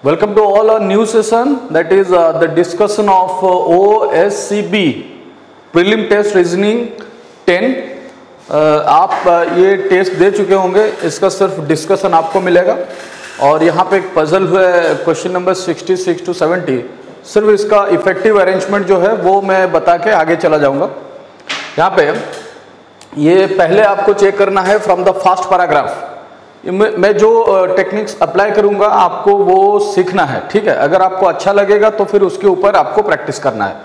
Welcome to all our new session that is uh, the discussion of uh, OSCB prelim test reasoning 10 uh, आप uh, ये test दे चुके होंगे इसका सिर्फ़ डिस्कशन आपको मिलेगा। और यहाँ पे एक पजल है क्वेश्चन नंबर 66 टू 70 सिर्फ़ इसका इफ़ेक्टिव अरेंजमेंट जो है वो मैं बता के आगे चला जाऊँगा। यहाँ पे ये पहले आपको चेक करना है फ्रॉम द फ़र्स्ट पैराग्राफ मैं जो टेक्निक्स अप्लाई करूँगा, आपको वो सीखना है, ठीक है? अगर आपको अच्छा लगेगा तो फिर उसके ऊपर आपको प्रैक्टिस करना है।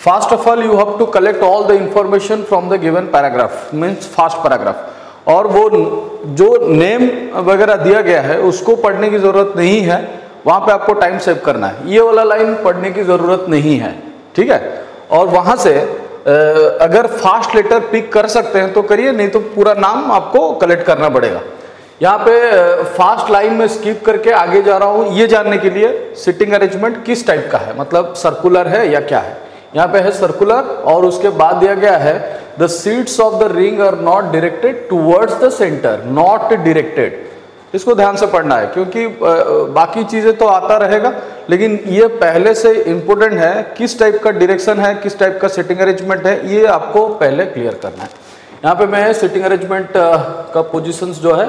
First of all you have to collect all the information from the given paragraph means fast paragraph और वो जो नेम वगैरह दिया गया है, उसको पढ़ने की ज़रूरत नहीं है, वहाँ पे आपको टाइम सेव करना है। ये वाला लाइन पढ़ने की ज़रूरत नहीं है, ठीक है? और वहाँ से अगर फास्ट लेटर पिक कर सकते हैं तो करिए, नहीं तो पूरा नाम आपको कलेक्ट करना पड़ेगा। यहाँ पे फास्ट लाइन में स्किप करके आगे जा रहा हूँ। ये जानने के लिए सिटिंग अरेंजमेंट किस टाइप का है? मतलब सर्कुलर है या क्या है? यहाँ पे है सर्कुलर और उसके बाद दिया गया है the seats of the ring are not directed towards the centre not directed इसको ध्यान से पढ़ना है, क्योंकि बाकी चीज़ें तो आता रहेगा, लेकिन ये पहले से इंपॉर्टेंट है, किस टाइप का डायरेक्शन है, किस टाइप का सिटिंग अरेंजमेंट है, ये आपको पहले क्लियर करना है। यहाँ पे मैं सिटिंग अरेंजमेंट का पोजिशन जो है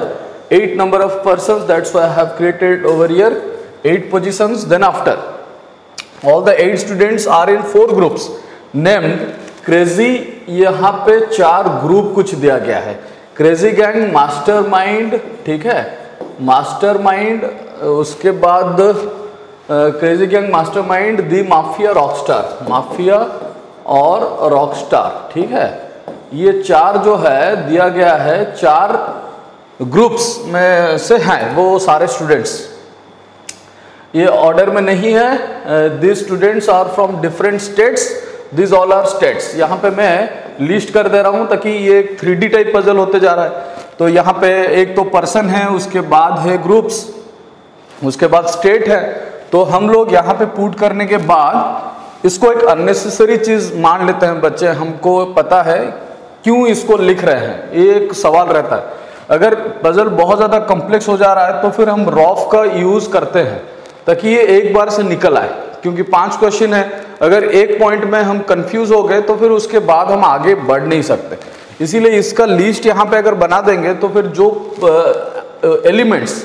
eight number of persons that's why I have created over here eight positions then after all the eight students are in four groups named crazy यहाँ पे चार ग्रुप कुछ दिया गया है क्रेजी गैंग मास्टरमाइंड ठीक है मास्टरमाइंड उसके बाद crazy gang mastermind the mafia rockstar mafia और रॉकस्टार ठीक है ये चार जो है दिया गया है चार ग्रुप्स में से हैं, वो सारे स्टूडेंट्स ये ऑर्डर में नहीं है this students are from different states this all are states यहाँ पे मैं लिस्ट कर दे रहा हूँ ताकि ये थ्री डी टाइप पजल होते जा रहा है। तो यहाँ पे एक तो पर्सन है, उसके बाद है ग्रुप्स उसके बाद स्टेट है। तो हम लोग यहाँ पे पुट करने के बाद इसको एक अननेसेसरी चीज़ मान लेते हैं बच्चे। हमको पता है क्यों इसको लिख रहे हैं। ये एक सवाल रहता है। अगर पजल बहुत ज़्यादा कॉम्प्लेक्स हो जा रहा है तो फिर हम रॉफ का यूज़ करते हैं, ताकि ये एक बार से निकल आए, क्योंकि पाँच क्वेश्चन है। अगर एक पॉइंट में हम कंफ्यूज हो गए तो फिर उसके बाद हम आगे बढ़ नहीं सकते। इसीलिए इसका लिस्ट यहाँ पे अगर बना देंगे तो फिर जो एलिमेंट्स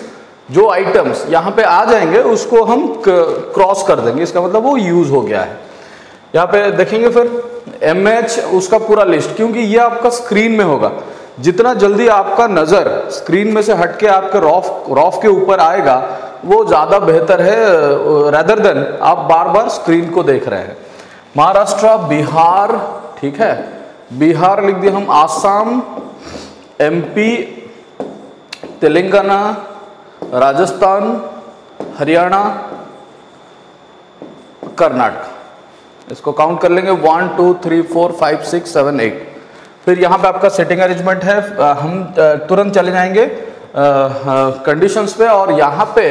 जो आइटम्स यहाँ पे आ जाएँगे, उसको हम क्रॉस कर देंगे। इसका मतलब वो यूज़ हो गया है। यहाँ पे देखेंगे फिर एम एच उसका पूरा लिस्ट क्योंकि ये आपका स्क्रीन में होगा। जितना जल्दी आपका नज़र स्क्रीन में से हटके आपके रॉफ रॉफ के ऊपर आएगा, वो ज़्यादा बेहतर है रेदर देन आप बार बार स्क्रीन को देख रहे हैं। महाराष्ट्र, बिहार, ठीक है? बिहार लिख दिया हम, आसाम एमपी तेलंगाना, राजस्थान, हरियाणा, कर्नाटक। इसको काउंट कर लेंगे one two three four five six seven eight फिर यहाँ पे आपका सेटिंग अरेंजमेंट है। हम तुरंत चले जाएँगे कंडीशंस पे और यहाँ पे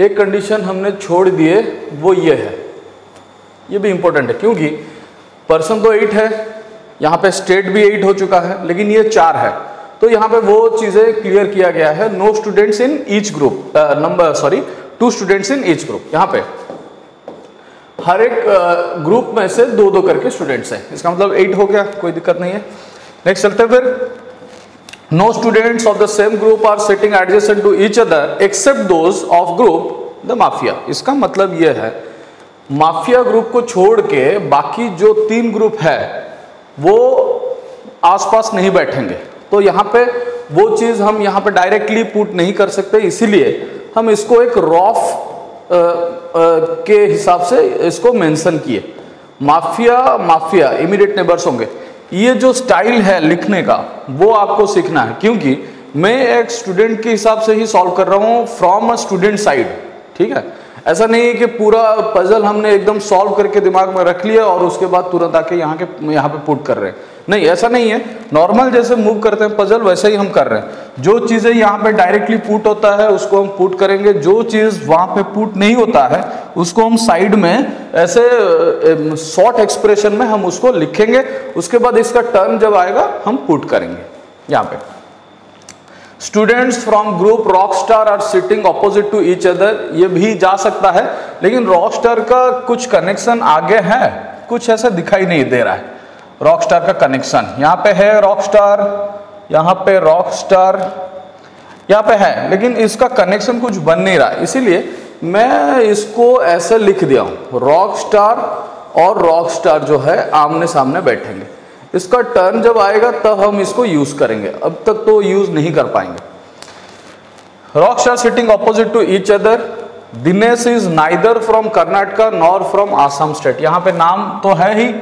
एक कंडीशन हमने छोड़ दिए, वो ये है। ये भी इंपॉर्टेंट है, क्योंकि पर्सन तो एट है, यहाँ पे स्टेट भी एट हो चुका है, लेकिन ये चार है। तो यहाँ पे वो चीज़ें क्लियर किया गया है no students in each group number sorry two students in each group यहाँ पे। हर एक ग्रुप में से दो दो करके स्टूडेंट्स हैं। इसका मतलब एट हो गया, कोई दिक्कत नहीं है। नेक्स्ट चलते फिर। No students of the same group are sitting adjusted to each other except those of group the mafia इसका मतलब यह है माफिया ग्रुप को छोड़ के बाकी जो तीन ग्रुप है, वो आसपास नहीं बैठेंगे। तो यहाँ पे वो चीज़ हम यहाँ पे डायरेक्टली पुट नहीं कर सकते, इसीलिए हम इसको एक रॉफ के हिसाब से इसको मेंशन किए। माफिया माफिया, इमीडिएट नेबर्स होंगे। ये जो स्टाइल है लिखने का, वो आपको सीखना है, क्योंकि मैं एक स्टूडेंट के हिसाब से ही सॉल्व कर रहा हूँ फ्रॉम अ स्टूडेंट साइड, ठीक है? ऐसा नहीं है कि पूरा पजल हमने एकदम सॉल्व करके दिमाग में रख लिया और उसके बाद तुरंत आके यहाँ के, यहाँ पे पुट कर रहे हैं। नहीं, ऐसा नहीं है। नॉर्मल जैसे मूव करते हैं पजल वैसे ही हम कर रहे हैं। जो चीज़ें यहाँ पे डायरेक्टली पुट होता है, उसको हम पुट करेंगे। जो चीज़ वहाँ पे पुट नहीं होता है, उसको हम साइड में ऐसे शॉर्ट एक्सप्रेशन में हम उसको लिखेंगे। उसके बाद इसका टर्न जब आएगा, हम पुट करेंगे। यहाँ पे। Students from group rock star are sitting opposite to each other ये भी जा सकता है, लेकिन रॉक स्टार का कुछ कनेक्शन आगे है। कुछ ऐसा दिखाई नहीं दे रहा है। रॉक स्टार का कनेक्शन यहाँ पे है रॉक स्टार यहाँ पे रॉक स्टार यहाँ पे है, लेकिन इसका कनेक्शन कुछ बन नहीं रहा। इसीलिए मैं इसको ऐसे लिख दिया हूँ रॉक स्टार और रॉक स्टार जो है आमने सामने बैठेंगे। इसका टर्न जब आएगा तब हम इसको यूज़ करेंगे। अब तक तो यूज़ नहीं कर पाएँगे। Rock star sitting opposite to each other Dinesh is neither from Karnataka nor from Assam state यहाँ पे नाम तो है ही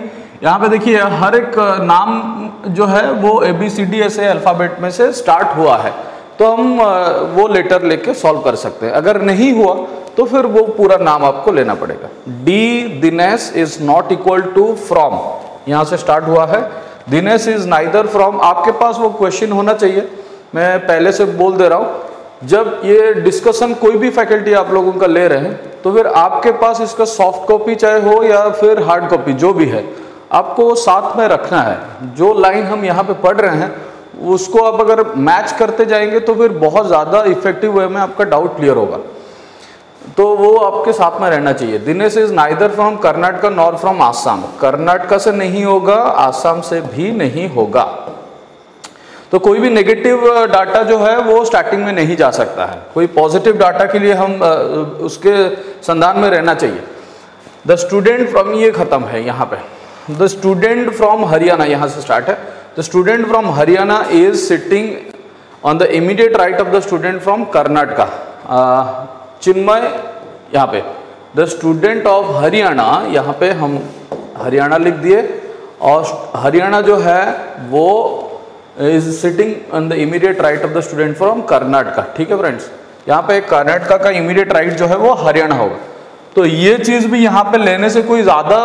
यहाँ पे देखिए, हर एक नाम जो है, वो ए बी सी डी ऐसे अल्फ़ाबेट में से स्टार्ट हुआ है। तो हम वो लेटर लेके सॉल्व कर सकते हैं। अगर नहीं हुआ तो फिर वो पूरा नाम आपको लेना पड़ेगा। D Dinesh is not equal to from यहाँ से स्टार्ट हुआ है। दिनेश इज़ नाइदर फ्रॉम आपके पास वो क्वेश्चन होना चाहिए। मैं पहले से बोल दे रहा हूँ। जब ये डिस्कशन कोई भी फैकल्टी आप लोगों का ले रहे हैं तो फिर आपके पास इसका सॉफ्ट कॉपी चाहे हो या फिर हार्ड कॉपी जो भी है आपको वो साथ में रखना है। जो लाइन हम यहाँ पे पढ़ रहे हैं, उसको आप अगर मैच करते जाएँगे तो फिर बहुत ज़्यादा इफ़ेक्टिव वे में आपका डाउट क्लियर होगा। तो वो आपके साथ में रहना चाहिए। Dinesh is neither from Karnataka nor from Assam Karnataka से नहीं होगा आसाम से भी नहीं होगा। तो कोई भी नेगेटिव डाटा जो है, वो स्टार्टिंग में नहीं जा सकता है। कोई पॉजिटिव डाटा के लिए हम उसके संधान में रहना चाहिए। द स्टूडेंट फ्रॉम ये खत्म है यहाँ पे। द स्टूडेंट फ्रॉम हरियाणा यहाँ से स्टार्ट है. The student from Haryana is sitting on the immediate right of the student from Karnataka Chinmay यहाँ पे. द स्टूडेंट ऑफ़ हरियाणा यहाँ पे हम हरियाणा लिख दिए. और हरियाणा जो है, वो is sitting on the immediate right of the student from Karnataka ठीक है फ्रेंड्स यहाँ पे कर्नाटका का इमीडिएट राइट जो है, वो हरियाणा होगा. तो ये चीज़ भी यहाँ पे लेने से कोई ज़्यादा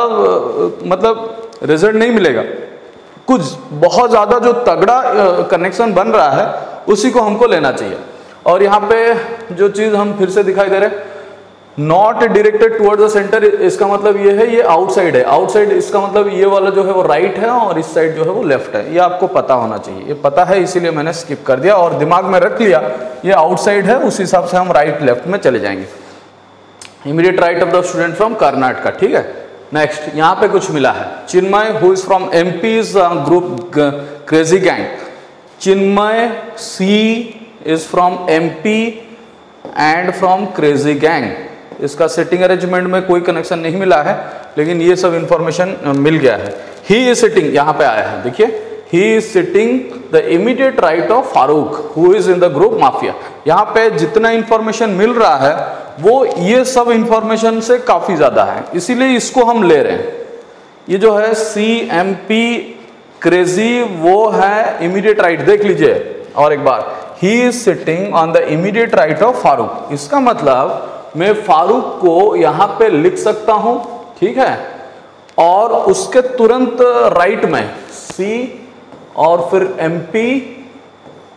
मतलब रिज़ल्ट नहीं मिलेगा। कुछ बहुत ज़्यादा जो तगड़ा कनेक्शन बन रहा है उसी को हमको लेना चाहिए। और यहाँ पे जो चीज़ हम फिर से दिखाई दे रहे not directed toward the centre इसका मतलब ये है ये आउटसाइड है। आउटसाइड इसका मतलब ये वाला जो है वो राइट right है और इस साइड जो है वो लेफ़्ट है। ये आपको पता होना चाहिए। ये पता है इसीलिए मैंने स्किप कर दिया और दिमाग में रख लिया ये आउटसाइड है उस हिसाब से हम राइट right, लेफ़्ट में चले जाएँगे। Immediate right of the student from Karnataka ठीक है? नेक्स्ट यहाँ पे कुछ मिला है। Chinmay who is from M P group crazy gang Chinmay C is from M P and from crazy gang इसका सेटिंग अरेंजमेंट में कोई कनेक्शन नहीं मिला है, लेकिन ये सब इंफॉर्मेशन मिल गया है। ही इज़ सिटिंग यहाँ पे आया है, देखिए। He is sitting the immediate right of Farooq who is in the group mafia यहाँ पे जितना इंफॉर्मेशन मिल रहा है वो ये सब इंफॉर्मेशन से काफ़ी ज़्यादा है। इसीलिए इसको हम ले रहे हैं। ये जो है सी एम पी क्रेजी वो है इमीडिएट राइट देख लीजिए और एक बार। He is sitting on the immediate right of Farooq इसका मतलब मैं फारूक को यहाँ पे लिख सकता हूँ, ठीक है? और उसके तुरंत राइट में सी और फिर एम पी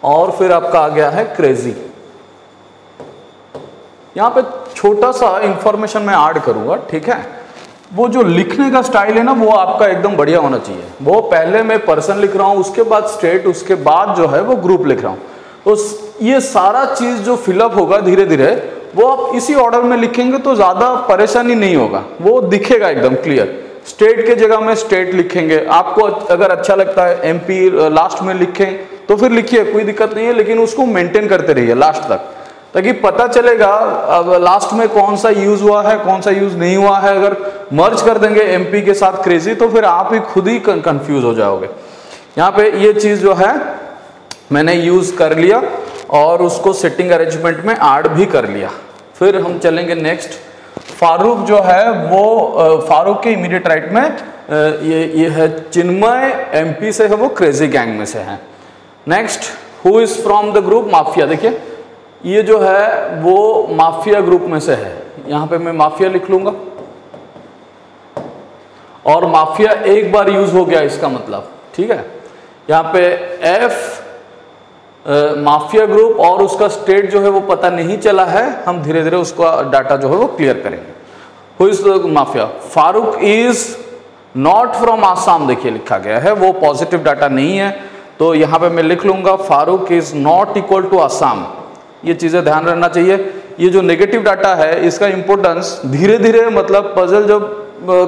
और फिर आपका आ गया है क्रेजी यहाँ पे छोटा सा इंफॉर्मेशन मैं ऐड करूँगा, ठीक है? वो जो लिखने का स्टाइल है ना, वो आपका एकदम बढ़िया होना चाहिए। वो पहले मैं पर्सन लिख रहा हूँ, उसके बाद स्टेट उसके बाद जो है वो ग्रुप लिख रहा हूँ। तो ये सारा चीज़ जो फिलअप होगा धीरे धीरे वो आप इसी ऑर्डर में लिखेंगे तो ज़्यादा परेशानी नहीं होगा। वो दिखेगा एकदम क्लियर स्टेट के जगह में स्टेट लिखेंगे। आपको अगर अच्छा लगता है एमपी लास्ट में लिखें तो फिर लिखिए, कोई दिक्कत नहीं है, लेकिन उसको मेंटेन करते रहिए लास्ट तक। ताकि पता चलेगा, अब लास्ट में कौन सा यूज़ हुआ है, कौन सा यूज़ नहीं हुआ है। अगर मर्ज कर देंगे एमपी के साथ क्रेजी तो फिर आप ही खुद ही कंफ्यूज हो जाओगे। यहाँ पे ये चीज़ जो है, मैंने यूज़ कर लिया और उसको सेटिंग अरेंजमेंट में ऐड भी कर लिया। फिर हम चलेंगे नेक्स्ट फारूक जो है, वो फारूक के इमीडिएट राइट में ये ये है चिन्मय एमपी से है, वो क्रेजी गैंग में से है। Next who is from the group mafia देखिए। ये जो है, वो माफिया ग्रुप में से है। यहाँ पे मैं माफिया लिख लूँगा। और माफिया एक बार यूज़ हो गया इसका मतलब ठीक है? यहाँ पे एफ़ माफिया ग्रुप और उसका स्टेट जो है, वो पता नहीं चला है। हम धीरे धीरे उसका डाटा जो है, वो क्लियर करेंगे। Who is mafia Farooq is not from Assam देखिए, लिखा गया है। वो पॉजिटिव डाटा नहीं है। तो यहाँ पे मैं लिख लूँगा, Farooq is not equal to Assam ये चीज़ें ध्यान रखना चाहिए। ये जो नेगेटिव डाटा है, इसका इंपॉर्टेंस धीरे धीरे मतलब पजल जब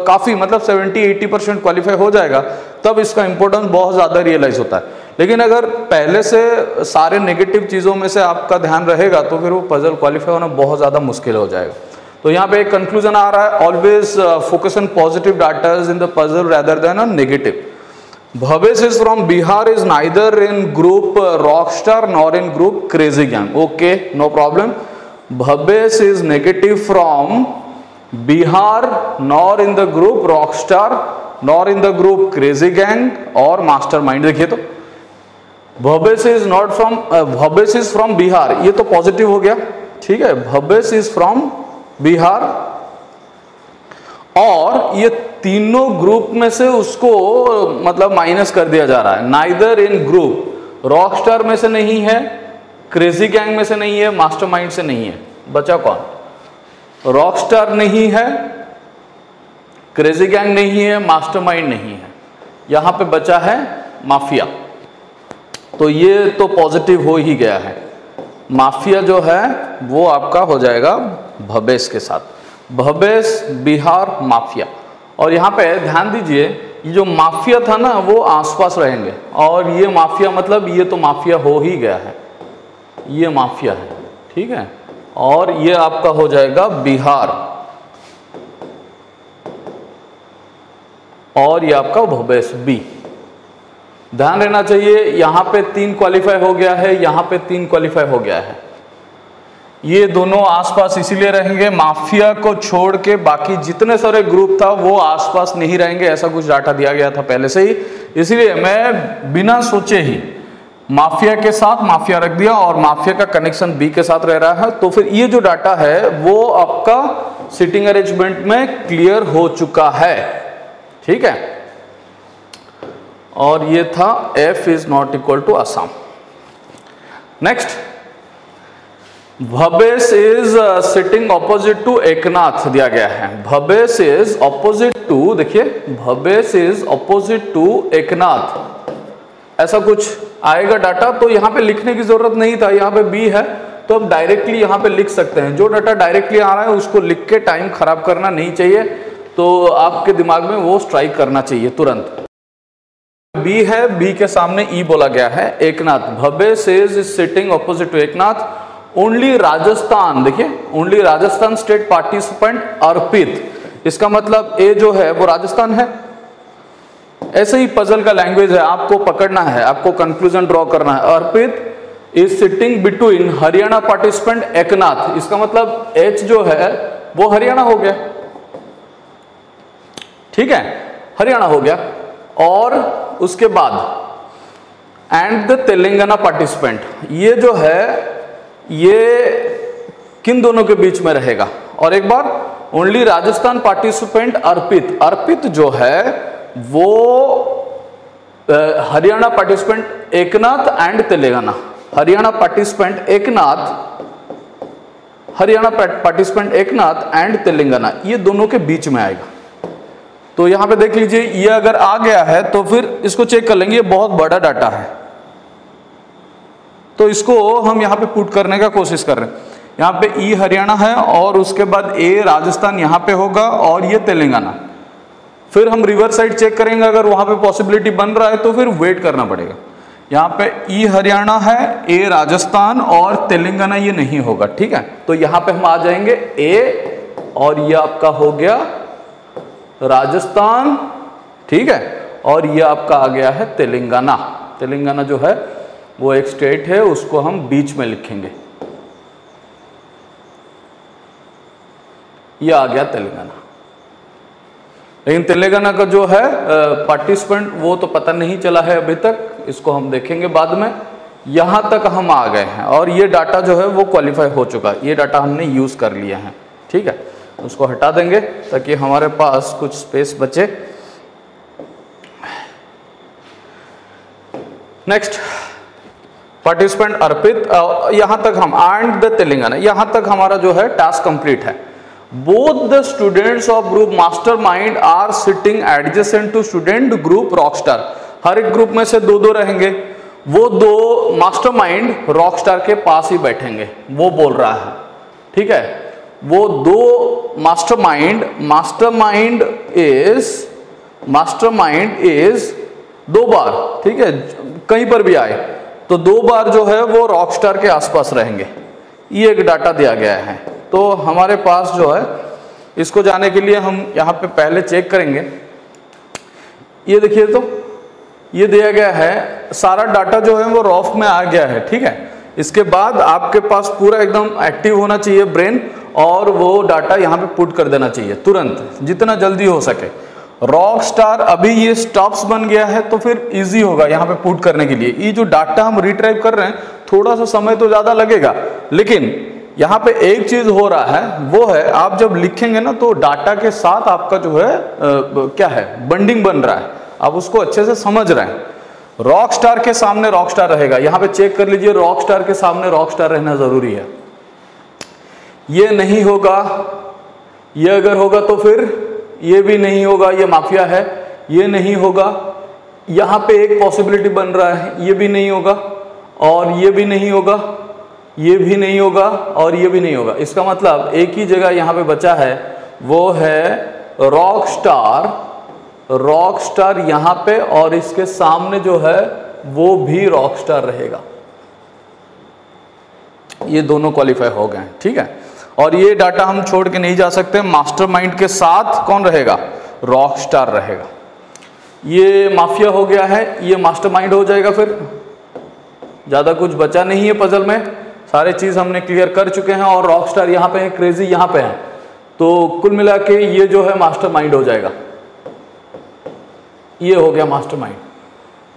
काफ़ी मतलब 70-80 परसेंट क्वालिफाई हो जाएगा, तब इसका इंपॉर्टेंस बहुत ज़्यादा रियलाइज़ होता है। लेकिन अगर पहले से सारे नेगेटिव चीज़ों में से आपका ध्यान रहेगा तो फिर वो पजल क्वालिफाई होना बहुत ज़्यादा मुश्किल हो जाएगा। तो यहाँ पे एक कंक्लूजन आ रहा है always focus on positive data in the puzzle rather than a negative Bhavesh is from Bihar is neither in group rock star nor in group crazy gang okay no problem Bhavesh is negative from Bihar nor in the group rock star nor in the group crazy gang और master mind देखिए तो Bhavesh is not from Bhavesh is from Bihar ये तो positive हो गया। ठीक है Bhavesh is from Bihar और ये तीनों ग्रुप में से उसको मतलब माइनस कर दिया जा रहा है। Neither in group rock star में से नहीं है क्रेजी गैंग में से नहीं है मास्टरमाइंड से नहीं है। बचा कौन? रॉकस्टार नहीं है क्रेजी गैंग नहीं है मास्टरमाइंड नहीं है। यहाँ पे बचा है माफिया। तो ये तो पॉजिटिव हो ही गया है। माफिया जो है, वो आपका हो जाएगा भवेश के साथ। भवेश बिहार माफिया। और यहाँ पे ध्यान दीजिए, ये जो माफिया था ना, वो आसपास रहेंगे। और ये माफिया मतलब ये तो माफिया हो ही गया है। ये माफिया है, ठीक है? और ये आपका हो जाएगा बिहार। और ये आपका भूपेश बी। ध्यान रहना चाहिए, यहाँ पे तीन क्वालिफाई हो गया है, यहाँ पे तीन क्वालिफाई हो गया है। ये दोनों आसपास इसीलिए रहेंगे, माफिया को छोड़ के बाकी जितने सारे ग्रुप था, वो आसपास नहीं रहेंगे, ऐसा कुछ डाटा दिया गया था पहले से ही। इसलिए मैं बिना सोचे ही माफिया के साथ माफिया रख दिया और माफिया का कनेक्शन बी के साथ रह रहा है। तो फिर ये जो डाटा है, वो आपका सिटिंग अरेंजमेंट में क्लियर हो चुका है। ठीक है? और ये था F is not equal to Assam next Bhavesh is sitting opposite to Eknath दिया गया है। भवेश इज़ ऑपोजिट टू देखिए Bhavesh is opposite to Eknath ऐसा कुछ आएगा डाटा तो यहाँ पे लिखने की ज़रूरत नहीं था, यहाँ पे बी है तो हम डायरेक्टली यहाँ पे लिख सकते हैं। जो डाटा डायरेक्टली आ रहा है, उसको लिख के टाइम खराब करना नहीं चाहिए तो आपके दिमाग में वो स्ट्राइक करना चाहिए तुरंत। बी है बी के सामने ई बोला गया है Eknath says is sitting opposite to Eknath only Rajasthan, देखिए, only Rajasthan state participant Arpit. इसका मतलब ए जो है, वो राजस्थान है? ऐसे ही पजल का लैंग्वेज है, आपको पकड़ना है, आपको कंक्लूजन ड्रॉ करना है। Arpit is sitting between Haryana participant Eknath इसका मतलब एच जो है, वो हरियाणा हो गया। ठीक है? हरियाणा हो गया। और उसके बाद एंड द तेलंगाना पार्टिसिपेंट ये जो है ये किन दोनों के बीच में रहेगा? और एक बार ओनली राजस्थान पार्टिसिपेंट अर्पित। अर्पित जो है, वो Haryana participant Eknath and Telangana. Haryana participant Eknath, Haryana participant Eknath and Telangana. ये दोनों के बीच में आएगा। तो यहाँ पे देख लीजिए, ये अगर आ गया है तो फिर इसको चेक कर लेंगे, ये बहुत बड़ा डाटा है। तो इसको हम यहाँ पे पुट करने का कोशिश कर रहे हैं। यहाँ पे ई हरियाणा है और उसके बाद ए राजस्थान यहाँ पे होगा और ये तेलंगाना। फिर हम रिवर्स साइड चेक करेंगे, अगर वहाँ पे पॉसिबिलिटी बन रहा है तो फिर वेट करना पड़ेगा। यहाँ पे ई हरियाणा है ए राजस्थान और तेलंगाना ये नहीं होगा, ठीक है? तो यहाँ पे हम आ जाएँगे ए और ये आपका हो गया राजस्थान, ठीक है? और ये आपका आ गया है तेलंगाना। तेलंगाना जो है वो एक स्टेट है, उसको हम बीच में लिखेंगे। ये आ गया तेलंगाना। लेकिन तेलंगाना का जो है पार्टिसिपेंट वो तो पता नहीं चला है अभी तक, इसको हम देखेंगे बाद में। यहाँ तक हम आ गए हैं, और ये डाटा जो है, वो क्वालिफाई हो चुका है। ये डाटा हमने यूज़ कर लिया है, ठीक है? उसको हटा देंगे, ताकि हमारे पास कुछ स्पेस बचे। नेक्स्ट पार्टिसिपेंट अर्पित यहाँ तक हम एंड द तेलंगाना, यहाँ तक हमारा जो है टास्क कंप्लीट है। Both the students of group mastermind are sitting adjacent to student group rockstar हर एक ग्रुप में से दो दो रहेंगे। वो दो मास्टरमाइंड रॉकस्टार के पास ही बैठेंगे। वो बोल रहा है। ठीक है? वो दो mastermind mastermind is mastermind is दो बार। ठीक है? कहीं पर भी आए। तो दो बार जो है वो रॉकस्टार के आसपास रहेंगे। ये एक डाटा दिया गया है। तो हमारे पास जो है, इसको जाने के लिए हम यहाँ पे पहले चेक करेंगे। ये देखिए तो ये दिया गया है, सारा डाटा जो है वो रॉफ में आ गया है, ठीक है? इसके बाद आपके पास पूरा एकदम एक्टिव होना चाहिए ब्रेन और वो डाटा यहाँ पे पुट कर देना चाहिए, तुरंत, जितना जल्दी हो सके। रॉक स्टार अभी ये स्टॉप्स बन गया है तो फिर इजी होगा यहाँ पे पुट करने के लिए। ये जो डाटा हम रिट्राइव कर रहे हैं थोड़ा सा समय तो ज़्यादा लगेगा। लेकिन यहाँ पे एक चीज़ हो रहा है वो है आप जब लिखेंगे ना तो डाटा के साथ आपका जो है आ, क्या है बंडिंग बन रहा है। आप उसको अच्छे से समझ रहे हैं। रॉक स्टार के सामने रॉक स्टार रहेगा। यहाँ पे चेक कर लीजिए रॉक स्टार के सामने रॉक स्टार रहना ज़रूरी है। ये नहीं होगा। ये अगर होगा तो फिर ये भी नहीं होगा, ये माफिया है, ये नहीं होगा। यहाँ पे एक पॉसिबिलिटी बन रहा है, ये भी नहीं होगा, और ये भी नहीं होगा, ये भी नहीं होगा, और ये भी नहीं होगा। इसका मतलब एक ही जगह यहाँ पे बचा है, वो है रॉक स्टार रॉक स्टार यहाँ पे, और इसके सामने जो है, वो भी रॉक स्टार रहेगा। ये दोनों क्वालिफाई हो गए ठीक है? और ये डाटा हम छोड़ के नहीं जा सकते। मास्टरमाइंड के साथ कौन रहेगा? रॉक स्टार रहेगा। ये माफिया हो गया है, ये मास्टरमाइंड हो जाएगा फिर। ज़्यादा कुछ बचा नहीं है पजल में। सारे चीज़ हमने क्लियर कर चुके हैं और रॉक स्टार यहाँ पे है क्रेजी यहाँ पे है। तो कुल मिला के ये जो है मास्टरमाइंड हो जाएगा। ये हो गया मास्टरमाइंड।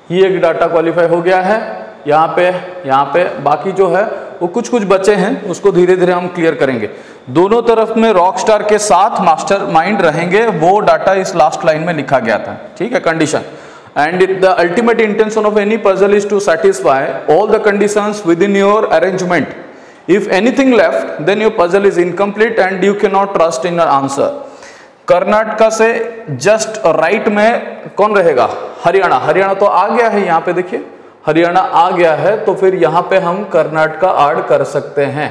ये एक डाटा क्वालिफाई हो गया है, यहाँ पे यहाँ पे। बाकी जो है वो कुछ कुछ बचे हैं, उसको धीरे धीरे हम क्लियर करेंगे। दोनों तरफ़ में रॉकस्टार के साथ मास्टर माइंड रहेंगे, वो डाटा इस लास्ट लाइन में लिखा गया था। ठीक है condition and it the ultimate intention of any person is to satisfy all the condition within your arrangement if anything left then your puzzle is incomplete and you can not trust in answer Karnataka से just right में कौन रहेगा? हरियाणा हरियाणा तो आ गया है यहाँ पे, देखिए। हरियाणा आ गया है तो फिर यहाँ पे हम कर्नाटका ऐड कर सकते हैं।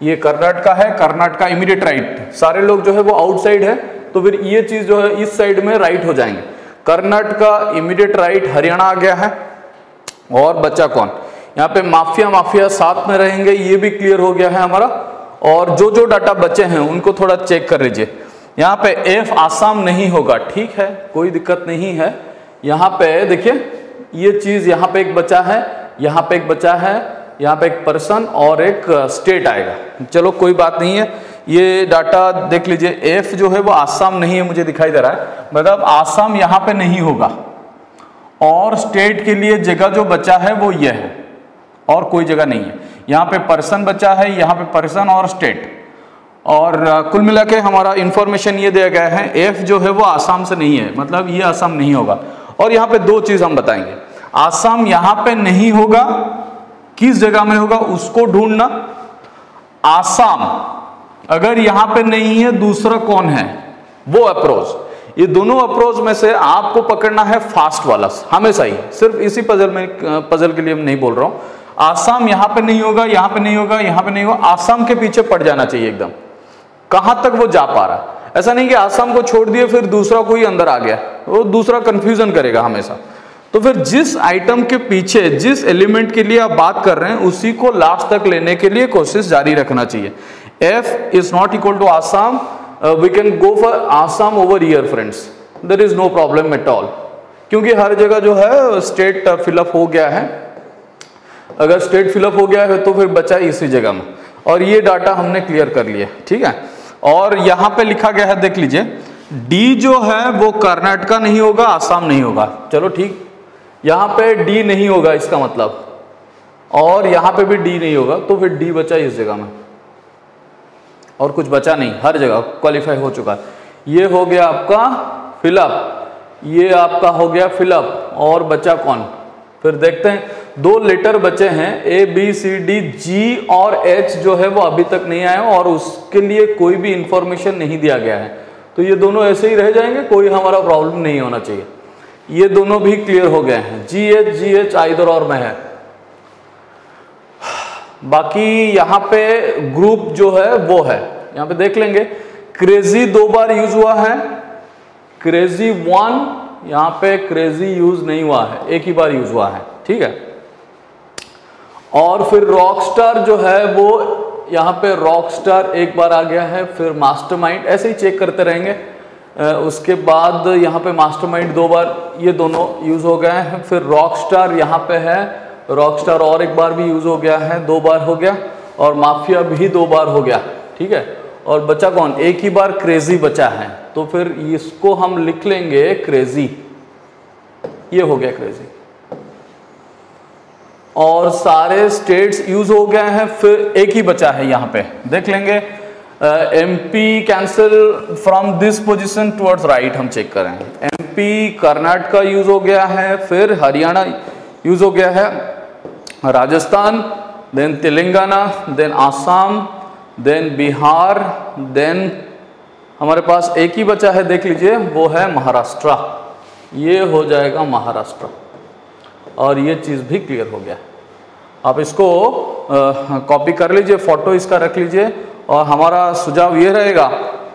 ये कर्नाटका है, कर्नाटका इमीडिएट राइट सारे लोग जो है वो आउटसाइड है तो फिर ये चीज़ जो है इस साइड में राइट हो जाएँगे। कर्नाटका इमीडिएट राइट हरियाणा आ गया है। और बच्चा कौन? यहाँ पे माफिया माफिया साथ में रहेंगे, ये भी क्लियर हो गया है हमारा। और जो जो डाटा बचे हैं, उनको थोड़ा चेक कर लीजिए। यहाँ पे एफ़ आसाम नहीं होगा, ठीक है? कोई दिक्कत नहीं है। यहाँ पे देखिए ये चीज़ यहाँ पे एक बचा है, यहाँ पे एक बचा है, यहाँ पे एक पर्सन और एक स्टेट आएगा। चलो, कोई बात नहीं है। ये डाटा देख लीजिए एफ़ जो है वो आसाम नहीं है मुझे दिखाई दे रहा है। मतलब आसाम यहाँ पे नहीं होगा। और स्टेट के लिए जगह जो बचा है वो ये है। और कोई जगह नहीं है। यहाँ पे पर्सन बचा है, यहाँ पे पर्सन और स्टेट और कुल मिला के हमारा इंफॉर्मेशन ये दिया गया है एफ़ जो है वो आसाम से नहीं है। मतलब ये आसाम नहीं होगा। और यहाँ पे दो चीज़ हम बताएँगे। आसाम यहाँ पे नहीं होगा, किस जगह में होगा उसको ढूंढना। आसाम, अगर यहाँ पे नहीं है, दूसरा कौन है? वो अप्रोच ये दोनों अप्रोच में से आपको पकड़ना है फास्ट वाला, हमेशा ही। सिर्फ़ इसी पजल में पजल के लिए मैं नहीं बोल रहा हूँ। आसाम यहाँ पे नहीं होगा, यहाँ पे नहीं होगा, यहाँ पे नहीं होगा। आसाम के पीछे पड़ जाना चाहिए एकदम। कहाँ तक वो जा पा रहा ऐसा नहीं कि आसाम को छोड़ दिए, फिर दूसरा कोई अंदर आ गया। वो दूसरा कंफ्यूजन करेगा हमेशा। तो फिर जिस आइटम के पीछे, जिस एलिमेंट के लिए आप बात कर रहे हैं, उसी को लास्ट तक लेने के लिए कोशिश जारी रखना चाहिए। F is not equal to Assam we can go for Assam over here friends there is no problem at all क्योंकि हर जगह जो है स्टेट फिलअप हो गया है। अगर स्टेट फिलअप हो गया है तो फिर बचा इसी जगह में। और ये डाटा हमने क्लियर कर लिया ठीक है? और यहाँ पे लिखा गया है, देख लीजिए डी जो है वो कर्नाटका नहीं होगा, आसाम नहीं होगा। चलो ठीक, यहाँ पे डी नहीं होगा इसका मतलब। और यहाँ पे भी डी नहीं होगा तो फिर डी बचा इस जगह में। और कुछ बचा नहीं, हर जगह क्वालिफाई हो चुका। ये हो गया आपका फिलअप ये आपका हो गया फिलअप और बचा कौन? फिर देखते हैं दो लेटर बचे हैं A B C D G और एच जो है वो अभी तक नहीं आए और उसके लिए कोई भी इंफॉर्मेशन नहीं दिया गया है। तो ये दोनों ऐसे ही रह जाएँगे, कोई हमारा प्रॉब्लम नहीं होना चाहिए। ये दोनों भी क्लियर हो गए हैं। G H G H either और में है। बाकी यहाँ पे ग्रुप जो है वो है। यहाँ पे देख लेंगे। क्रेजी दो बार यूज़ हुआ है। क्रेजी वन यहाँ पे क्रेजी यूज़ नहीं हुआ है। एक ही बार यूज़ हुआ है। ठीक है? और फिर रॉकस्टार जो है वो यहाँ पे रॉकस्टार एक बार आ गया है, फिर मास्टरमाइंड ऐसे ही चेक करते रहेंगे। उसके बाद यहाँ पे मास्टरमाइंड दो बार, ये दोनों यूज़ हो गए हैं। फिर रॉकस्टार यहाँ पे है रॉकस्टार और एक बार भी यूज़ हो गया है, दो बार हो गया, और माफिया भी दो बार हो गया, ठीक है? और बचा कौन? एक ही बार क्रेजी बचा है तो फिर इसको हम लिख लेंगे क्रेजी ये हो गया क्रेजी और सारे स्टेट्स यूज़ हो गए हैं, फिर एक ही बचा है यहाँ पे। देख लेंगे। M P cancel from this position towards right हम चेक करें। एम पी कर्नाटका यूज़ हो गया है, फिर हरियाणा यूज़ हो गया है। Rajasthan then Telangana then Assam then Bihar then हमारे पास एक ही बचा है, देख लीजिए, वो है महाराष्ट्र। ये हो जाएगा महाराष्ट्र। और ये चीज़ भी क्लियर हो गया। आप इसको कॉपी कर लीजिए फ़ोटो इसका रख लीजिए और हमारा सुझाव ये रहेगा,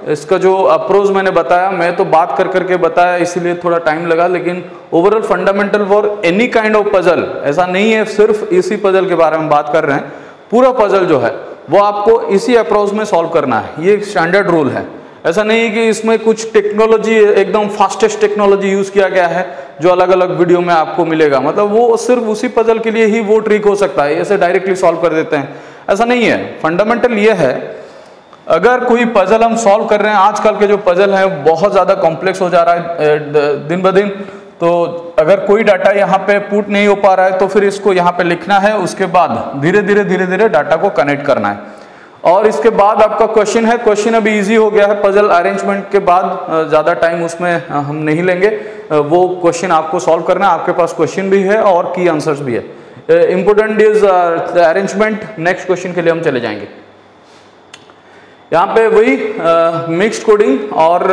इसका जो अप्रोच मैंने बताया, मैं तो बात कर करके बताया, इसीलिए थोड़ा टाइम लगा, लेकिन overall fundamental for any kind of puzzle ऐसा नहीं है, सिर्फ़ इसी पजल के बारे में बात कर रहे हैं, पूरा पजल जो है, वो आपको इसी अप्रोच में सॉल्व करना है, ये स्टैंडर्ड रूल है। ऐसा नहीं कि इसमें कुछ टेक्नोलॉजी एकदम फास्टेस्ट टेक्नोलॉजी यूज़ किया गया है, जो अलग अलग वीडियो में आपको मिलेगा। मतलब वो सिर्फ़ उसी पजल के लिए ही वो ट्रिक हो सकता है ऐसे डायरेक्टली सॉल्व कर देते हैं। ऐसा नहीं है। फंडामेंटल ये है, अगर कोई पजल हम सॉल्व कर रहे हैं, आजकल के जो पजल है, बहुत ज़्यादा कॉम्प्लेक्स हो जा रहा है दिन ब दिन। तो अगर कोई डाटा यहाँ पे पुट नहीं हो पा रहा है तो फिर इसको यहाँ पे लिखना है, उसके बाद धीरे धीरे धीरे धीरे डाटा को कनेक्ट करना है। और इसके बाद आपका क्वेश्चन है। क्वेश्चन अभी इजी हो गया है। पजल अरेंजमेंट के बाद ज़्यादा टाइम उसमें हम नहीं लेंगे। वो क्वेश्चन आपको सॉल्व करना है। आपके पास क्वेश्चन भी है और की आंसर्स भी है। Important is arrangement next question के लिए हम चले जाएँगे। यहाँ पे वही मिक्स्ड कोडिंग और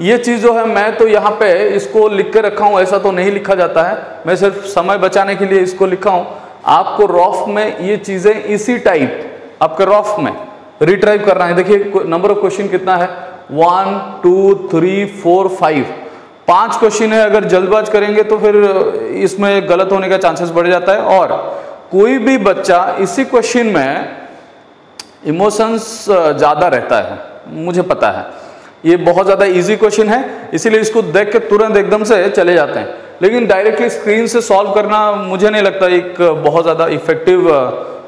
ये चीज़ जो है, मैं तो यहाँ पे इसको लिख के रखा हूँ। ऐसा तो नहीं लिखा जाता है। मैं सिर्फ़ समय बचाने के लिए इसको लिखा हूँ। आपको रॉफ में ये चीज़ें इसी टाइप आपके रॉफ में रिट्राइव करना है। देखिए नंबर ऑफ़ क्वेश्चन कितना है? One two three four five पाँच क्वेश्चन है, अगर जल्दबाज करेंगे तो फिर इसमें गलत होने का चांसेस बढ़ जाता है। और कोई भी बच्चा इसी क्वेश्चन में इमोशंस ज़्यादा रहता है, मुझे पता है। ये बहुत ज़्यादा इजी क्वेश्चन है, इसीलिए इसको देख के तुरंत एकदम से चले जाते हैं। लेकिन डायरेक्टली स्क्रीन से सॉल्व करना मुझे नहीं लगता एक बहुत ज़्यादा इफ़ेक्टिव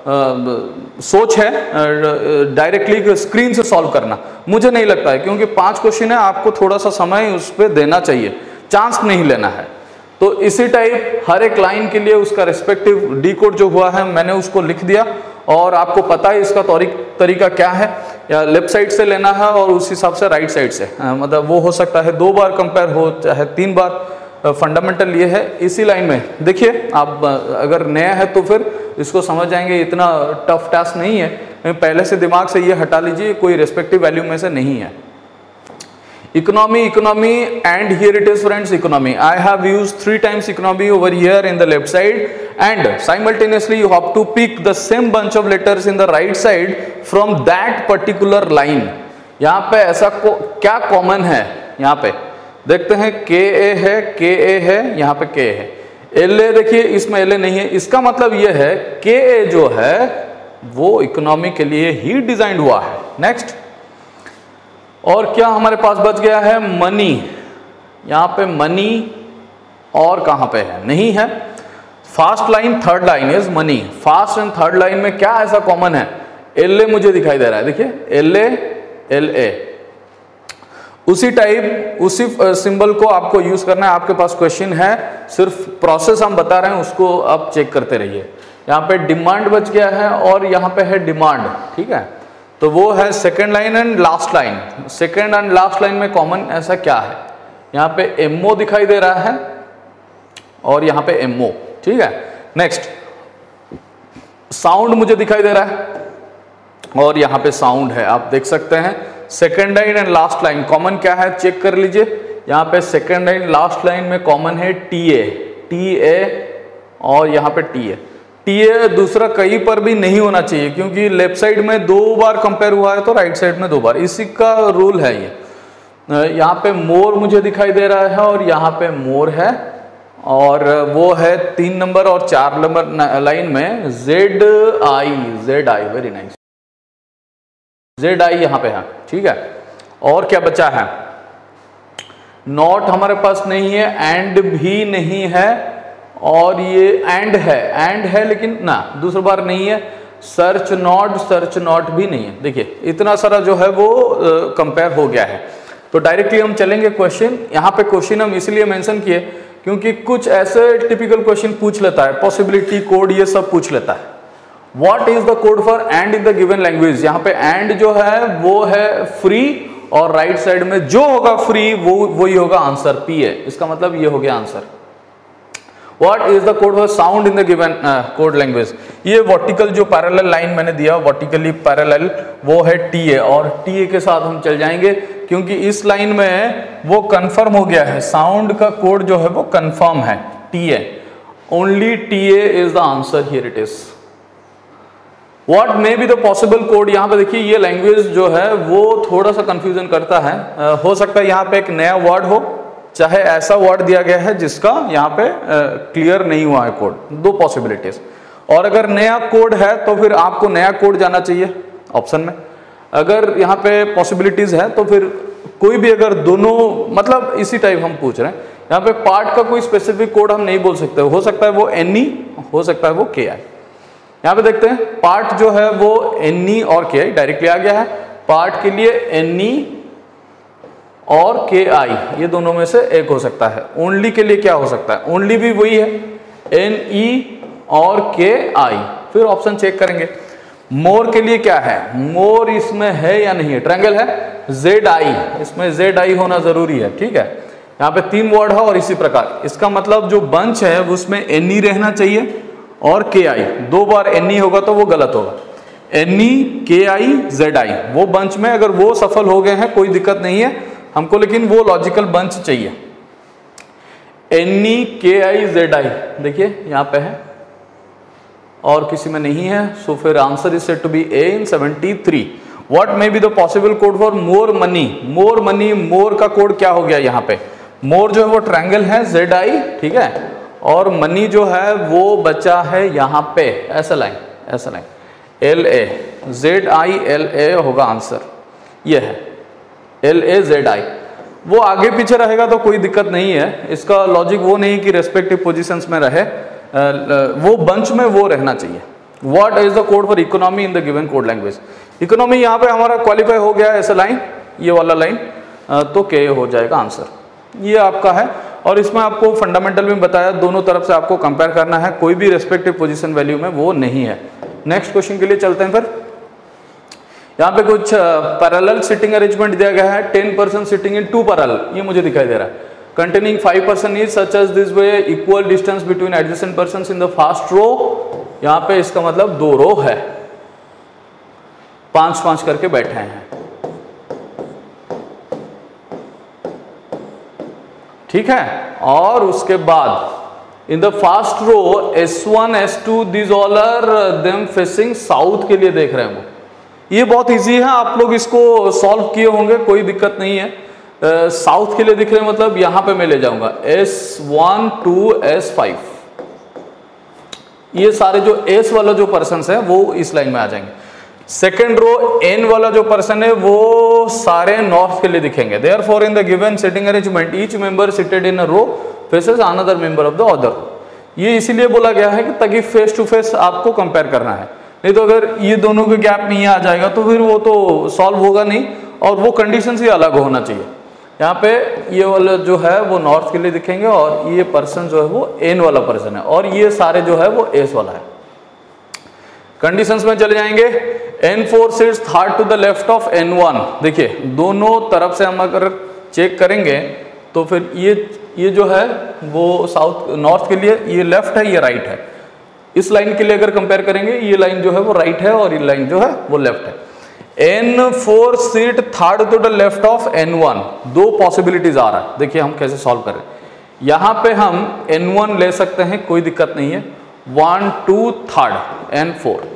सोच है डायरेक्टली स्क्रीन से सॉल्व करना। मुझे नहीं लगता है, क्योंकि पाँच क्वेश्चन है, आपको थोड़ा सा समय उस पर देना चाहिए। चांस नहीं लेना है। तो इसी टाइप हर एक लाइन के लिए उसका रेस्पेक्टिव डी कोड जो हुआ है, मैंने उसको लिख दिया। और आपको पता है इसका तरीका क्या है। या लेफ़्ट साइड से लेना है और उस हिसाब से राइट साइड से। मतलब वो हो सकता है दो बार कंपेयर हो, चाहे तीन बार फंडामेंटल ये है। इसी लाइन में, देखिए, आप अगर नया है तो फिर इसको समझ जाएँगे इतना टफ टास्क नहीं है। पहले से दिमाग से ये हटा लीजिए कोई रेस्पेक्टिव वैल्यू में से नहीं है। Economy economy and here it is friends economy I have use three times economy over here in the left side and simultaneously you have to pick the same bunch of letters in the right side from that particular line यहाँ पे ऐसा को, क्या common है? यहाँ पे देखते हैं के ए है के ए है यहाँ पे के है। एल ए देखिए, इसमें एल ए नहीं है। इसका मतलब यह है के ए जो है, वो इकोनॉमी के लिए ही डिजाइंड हुआ है। नेक्स्ट और क्या हमारे पास बच गया है? मनी यहाँ पे मनी और कहाँ पे है? नहीं है। First line third line is money first and third line में क्या ऐसा कॉमन है? एल ए मुझे दिखाई दे रहा है। देखिए एल ए एल ए उसी टाइप उसी सिंबल को आपको यूज़ करना है। आपके पास क्वेश्चन है, सिर्फ़ प्रोसेस हम बता रहे हैं, उसको आप चेक करते रहिए। यहाँ पे डिमांड बच गया है और यहाँ पे है डिमांड ठीक है? तो वो है second line and last line second and last line में कॉमन ऐसा क्या है? यहाँ पे एमओ दिखाई दे रहा है और यहाँ पे एमओ ठीक है? नेक्स्ट साउंड मुझे दिखाई दे रहा है और यहाँ पे साउंड है। आप देख सकते हैं second line and last line common क्या है? चेक कर लीजिए। यहाँ पे सेकेंड लाइन लास्ट लाइन में कॉमन है टी ए टी ए और यहाँ पे टी ए टी ए दूसरा कहीं पर भी नहीं होना चाहिए, क्योंकि लेफ़्ट साइड में दो बार कंपेयर हुआ है तो राइट साइड में दो बार। इसी का रूल है ये। यहाँ पे मोर मुझे दिखाई दे रहा है और यहाँ पे मोर है। और वो है तीन नंबर और चार नंबर लाइन में Z I Z I very nice Z I यहाँ पे है, ठीक है? और क्या बचा है? नॉट हमारे पास नहीं है, एंड भी नहीं है, और ये एंड है एंड है लेकिन ना, दूसरी बार नहीं है, सर्च नॉट सर्च नॉट भी नहीं है। देखिए, इतना सारा जो है वो कंपेयर हो गया है। तो डायरेक्टली हम चलेंगे क्वेश्चन यहाँ पे क्वेश्चन हम इसलिए मेंशन किए, क्योंकि कुछ ऐसे टिपिकल क्वेश्चन पूछ लेता है पॉसिबिलिटी कोड ये सब पूछ लेता है। What is the code for and in the given language यहाँ पे एंड जो है, वो है फ्री और राइट right साइड में जो होगा फ्री वो, वही होगा आंसर पी है इसका मतलब ये हो गया answer what is the code for sound in the given code language ये वर्टिकल जो पैरेलल लाइन मैंने दिया वर्टिकली पैरेलल वो है टी ए और टी ए के साथ हम चल जाएँगे, क्योंकि इस लाइन में वो कन्फर्म हो गया है। साउंड का कोड जो है, वो कन्फर्म है T A only T A is the answer here it is what may be the possible code यहाँ पे देखिए, ये लैंग्वेज जो है, वो थोड़ा सा कंफ्यूजन करता है। हो सकता है यहाँ पे एक नया वर्ड हो, चाहे ऐसा वर्ड दिया गया है जिसका यहाँ पे क्लियर नहीं हुआ है कोड दो पॉसिबिलिटीज और अगर नया कोड है तो फिर आपको नया कोड जाना चाहिए ऑप्शन में। अगर यहाँ पे पॉसिबिलिटीज है तो फिर कोई भी अगर दोनों मतलब इसी टाइप हम पूछ रहे हैं। यहाँ पे पार्ट का कोई स्पेसिफिक कोड हम नहीं बोल सकते। हो सकता है वो एनी हो सकता है वो के आई यहाँ पे देखते हैं पार्ट जो है वो एन और के आई डायरेक्टली आ गया है। पार्ट के लिए एन और के आई ये दोनों में से एक हो सकता है। ओनली के लिए क्या हो सकता है? ओनली भी वही है। एन ई और के आई फिर ऑप्शन चेक करेंगे। मोर के लिए क्या है? मोर इसमें है या नहीं है? ट्रैंगल है। जेड आई इसमें जेड आई होना ज़रूरी है, ठीक है? यहाँ पे तीन वर्ड है और इसी प्रकार। इसका मतलब जो बंच है, उसमें एन ई रहना चाहिए। और के आई दो बार एन ई होगा तो वो गलत होगा। N E K I Z I वो बंच में अगर वो सफल हो गए हैं, कोई दिक्कत नहीं है, हमको लेकिन वो लॉजिकल बंच चाहिए। N E K I Z आई देखिए, यहाँ पे है। और किसी में नहीं है सो फिर answer is set to be A in 73 what may be the possible code for more money more money more का कोड क्या हो गया यहाँ पे? मोर जो है वो ट्रायंगल है जेड आई ठीक है? और मनी जो है, वो बचा है यहाँ पे। ऐसा लाइन ऐसा line L A Z I L A होगा आंसर ये है। एल ए जेड आई वो आगे पीछे रहेगा तो कोई दिक्कत नहीं है। इसका लॉजिक वो नहीं कि रेस्पेक्टिव पोजिशन में रहे। वो बंच में वो रहना चाहिए। What is the code for economy in the given code language economy यहाँ पे हमारा क्वालिफाई हो गया ऐसा लाइन ये वाला लाइन तो के हो जाएगा आंसर ये आपका है। और इसमें आपको फंडामेंटल में बताया, दोनों तरफ़ से आपको कंपेयर करना है, कोई भी रेस्पेक्टिव पोजिशन वैल्यू में वो नहीं है। नेक्स्ट क्वेश्चन के लिए चलते हैं फिर। यहाँ पे कुछ पैरेलल सिटिंग अरेंजमेंट दिया गया है ten percent sitting in two parallel ये मुझे दिखाई दे रहा है। Containing five percent is such as this way equal distance between adjacent person in the first row यहाँ पे इसका मतलब दो रो है। पाँच पाँच करके बैठे हैं। ठीक है? और उसके बाद in the first row S1, S2 this all are them facing south के लिए देख रहे हैं वो। ये बहुत इजी है आप लोग इसको सॉल्व किए होंगे कोई दिक्कत नहीं है। साउथ uh, के लिए दिख रहे हैं मतलब यहाँ पे मैं ले जाऊँगा। S one to S five ये सारे जो एस वाला जो पर्सन है वो इस लाइन में आ जाएँगे। सेकेंड रो एन वाला जो पर्सन है, वो सारे नॉर्थ के लिए दिखेंगे। Therefore in the given seating arrangement each member seated in a row faces another member of the other ये इसीलिए बोला गया है कि ताकि फेस टू फेस आपको कंपेयर करना है। नहीं तो अगर ये दोनों के गैप में ये आ जाएगा तो फिर वो तो सॉल्व होगा नहीं, और वो कंडीशन ही अलग होना चाहिए। यहाँ पे ये वाला जो है, वो नॉर्थ के लिए दिखेंगे, और ये पर्सन जो है, वो एन वाला पर्सन है। और ये सारे जो है, वो एस वाला है। कंडीशंस में चले जाएँगे। N four seats third to the left of N one देखिए, दोनों तरफ़ से हम अगर चेक करेंगे तो फिर ये ये जो है, वो साउथ नॉर्थ के लिए ये लेफ़्ट है, ये राइट है। इस लाइन के लिए अगर कंपेयर करेंगे, ये लाइन जो है, वो राइट है और ये लाइन जो है, वो लेफ़्ट है। N four seat third to the left of N one दो पॉसिबिलिटीज आ रहा है। देखिए, हम कैसे सॉल्व करें यहाँ पे हम एन वन ले सकते हैं, कोई दिक्कत नहीं है। One two third N four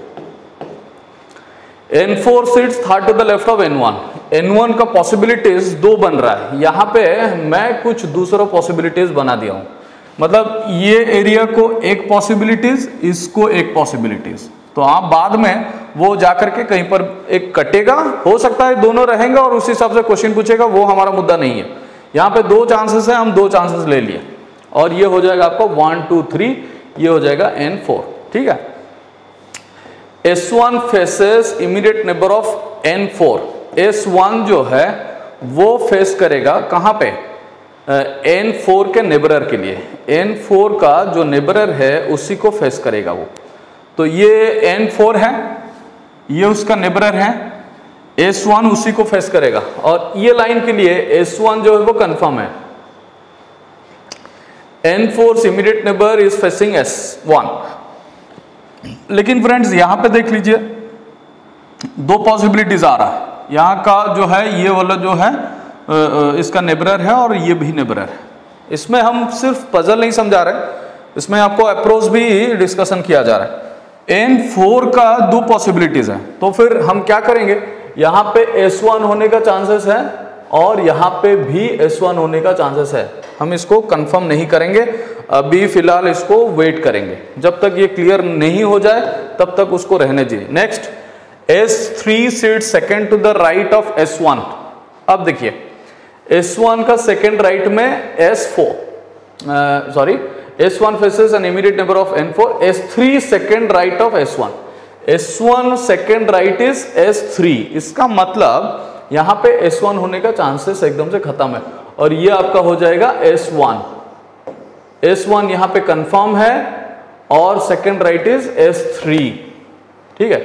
N four seats third to the left of N one N one का पॉसिबिलिटीज दो बन रहा है। यहाँ पे मैं कुछ दूसरा पॉसिबिलिटीज बना दिया हूँ। मतलब ये एरिया को एक पॉसिबिलिटीज इसको एक पॉसिबिलिटीज तो आप बाद में वो जाकर के कहीं पर एक कटेगा, हो सकता है दोनों रहेंगे और उस हिसाब से क्वेश्चन पूछेगा, वो हमारा मुद्दा नहीं है। यहाँ पे दो चांसेस है, हम दो चांसेस ले लिए। और ये हो जाएगा आपको वन टू थ्री ये हो जाएगा एन फोर ठीक है? S one faces immediate neighbour of N four S one जो है, वो फेस करेगा कहाँ पे? एन फोर के नेबरर के लिए। एन फोर का जो नेबरर है, उसी को फेस करेगा वो। तो ये एन फोर है, ये उसका नेबरर है एस वन उसी को फेस करेगा। और ये लाइन के लिए एस वन जो है, वो कंफर्म है। N four immediate neighbour is facing S one लेकिन फ्रेंड्स यहाँ पे देख लीजिए, दो पॉसिबिलिटीज आ रहा है। यहाँ का जो है, ये वाला जो है इसका नेबरर है और ये भी नेबरर है। इसमें हम सिर्फ़ पजल नहीं समझा रहे, इसमें आपको अप्रोच भी डिस्कशन किया जा रहा है। एन फोर का दो पॉसिबिलिटीज है। तो फिर हम क्या करेंगे? यहाँ पे एस वन होने का चांसेस है और यहाँ पे भी एस वन होने का चांसेस है। हम इसको कंफर्म नहीं करेंगे। अभी फ़िलहाल इसको वेट करेंगे। जब तक ये क्लियर नहीं हो जाए, तब तक उसको रहने दीजिए। Next S three seat second to the right of S one अब देखिए एस वन का सेकेंड राइट में S four sorry S one faces N immediate number of N four S three second right of S one S one second right is S three इसका मतलब यहाँ पे S one होने का chances एकदम से खत्म है। और ये आपका हो जाएगा एस वन एस वन यहाँ पे कंफर्म है और second right is S three ठीक है?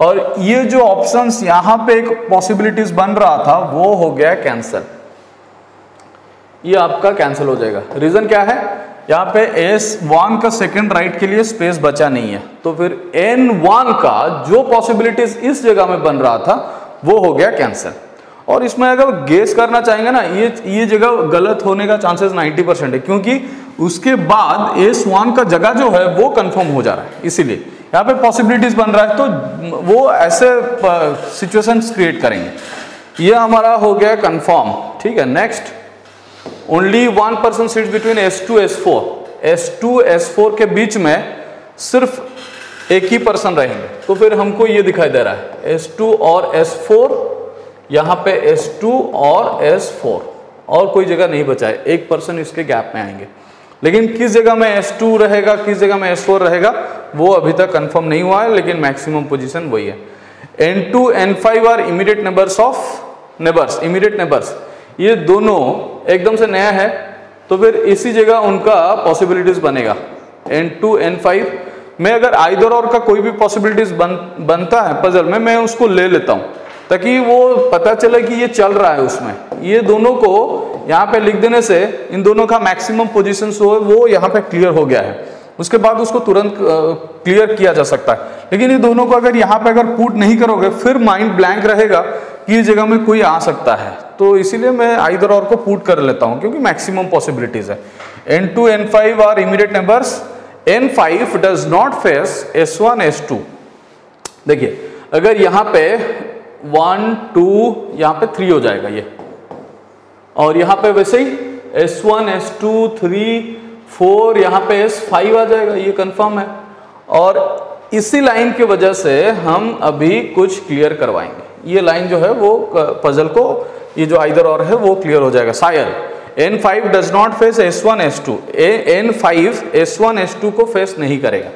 और ये जो ऑप्शंस यहाँ पे एक पॉसिबिलिटीज बन रहा था, वो हो गया कैंसल ये आपका कैंसिल हो जाएगा। रीजन क्या है? यहाँ पे एस वन का सेकंड राइट के लिए स्पेस बचा नहीं है। तो फिर एन वन का जो पॉसिबिलिटीज इस जगह में बन रहा था वो हो गया कैंसिल और इसमें अगर गेस करना चाहेंगे ना, ये ये जगह गलत होने का चांसेस 90 परसेंट है, क्योंकि उसके बाद एस वन का जगह जो है, वो कंफर्म हो जा रहा है, इसीलिए। यहाँ पे पॉसिबिलिटीज बन रहा है तो वो ऐसे सिचुएशन क्रिएट करेंगे। ये हमारा हो गया कंफर्म ठीक है next only one person seat between S two S four S two S four के बीच में सिर्फ़ एक ही पर्सन रहेंगे। तो फिर हमको ये दिखाई दे रहा है एस टू और एस फोर यहाँ पे एस टू और एस फोर और कोई जगह नहीं बचा है, एक पर्सन इसके गैप में आएँगे। लेकिन किस जगह में एस टू रहेगा, किस जगह में एस फोर रहेगा, वो अभी तक कंफर्म नहीं हुआ है, लेकिन मैक्सिमम पोजीशन वही है। N two N five are immediate neighbours of neighbours immediate neighbours ये दोनों एकदम से नया है तो फिर इसी जगह उनका पॉसिबिलिटीज बनेगा। एन टू एन फाइव मैं अगर आइदर और का कोई भी पॉसिबिलिटीज बन, बनता है पजल में, मैं उसको ले लेता हूँ। ताकि वो पता चले कि ये चल रहा है उसमें। ये दोनों को यहाँ पे लिख देने से, इन दोनों का मैक्सिमम पोजीशन हो, वो यहाँ पे क्लियर हो गया है। उसके बाद उसको तुरंत क्लियर किया जा सकता है। लेकिन ये दोनों को अगर यहाँ पे अगर पुट नहीं करोगे, फिर माइंड ब्लैंक रहेगा कि इस जगह में कोई आ सकता है। तो इसीलिए मैं आइदर और को पुट कर लेता हूँ, क्योंकि मैक्सिमम पॉसिबिलिटीज है। N two N five are immediate numbers N five does not face S one S two देखिए, अगर यहाँ पे वन टू यहाँ पे थ्री हो जाएगा ये। और यहाँ पे वैसे ही S one S two three four यहाँ पे एस फाइव आ जाएगा, ये कंफर्म है। और इसी लाइन की वजह से हम अभी कुछ क्लियर करवाएँगे। ये लाइन जो है वो पजल को, ये जो आइदर और है, वो क्लियर हो जाएगा शायद N five does not face S one S two N five S one S two को फेस नहीं करेगा।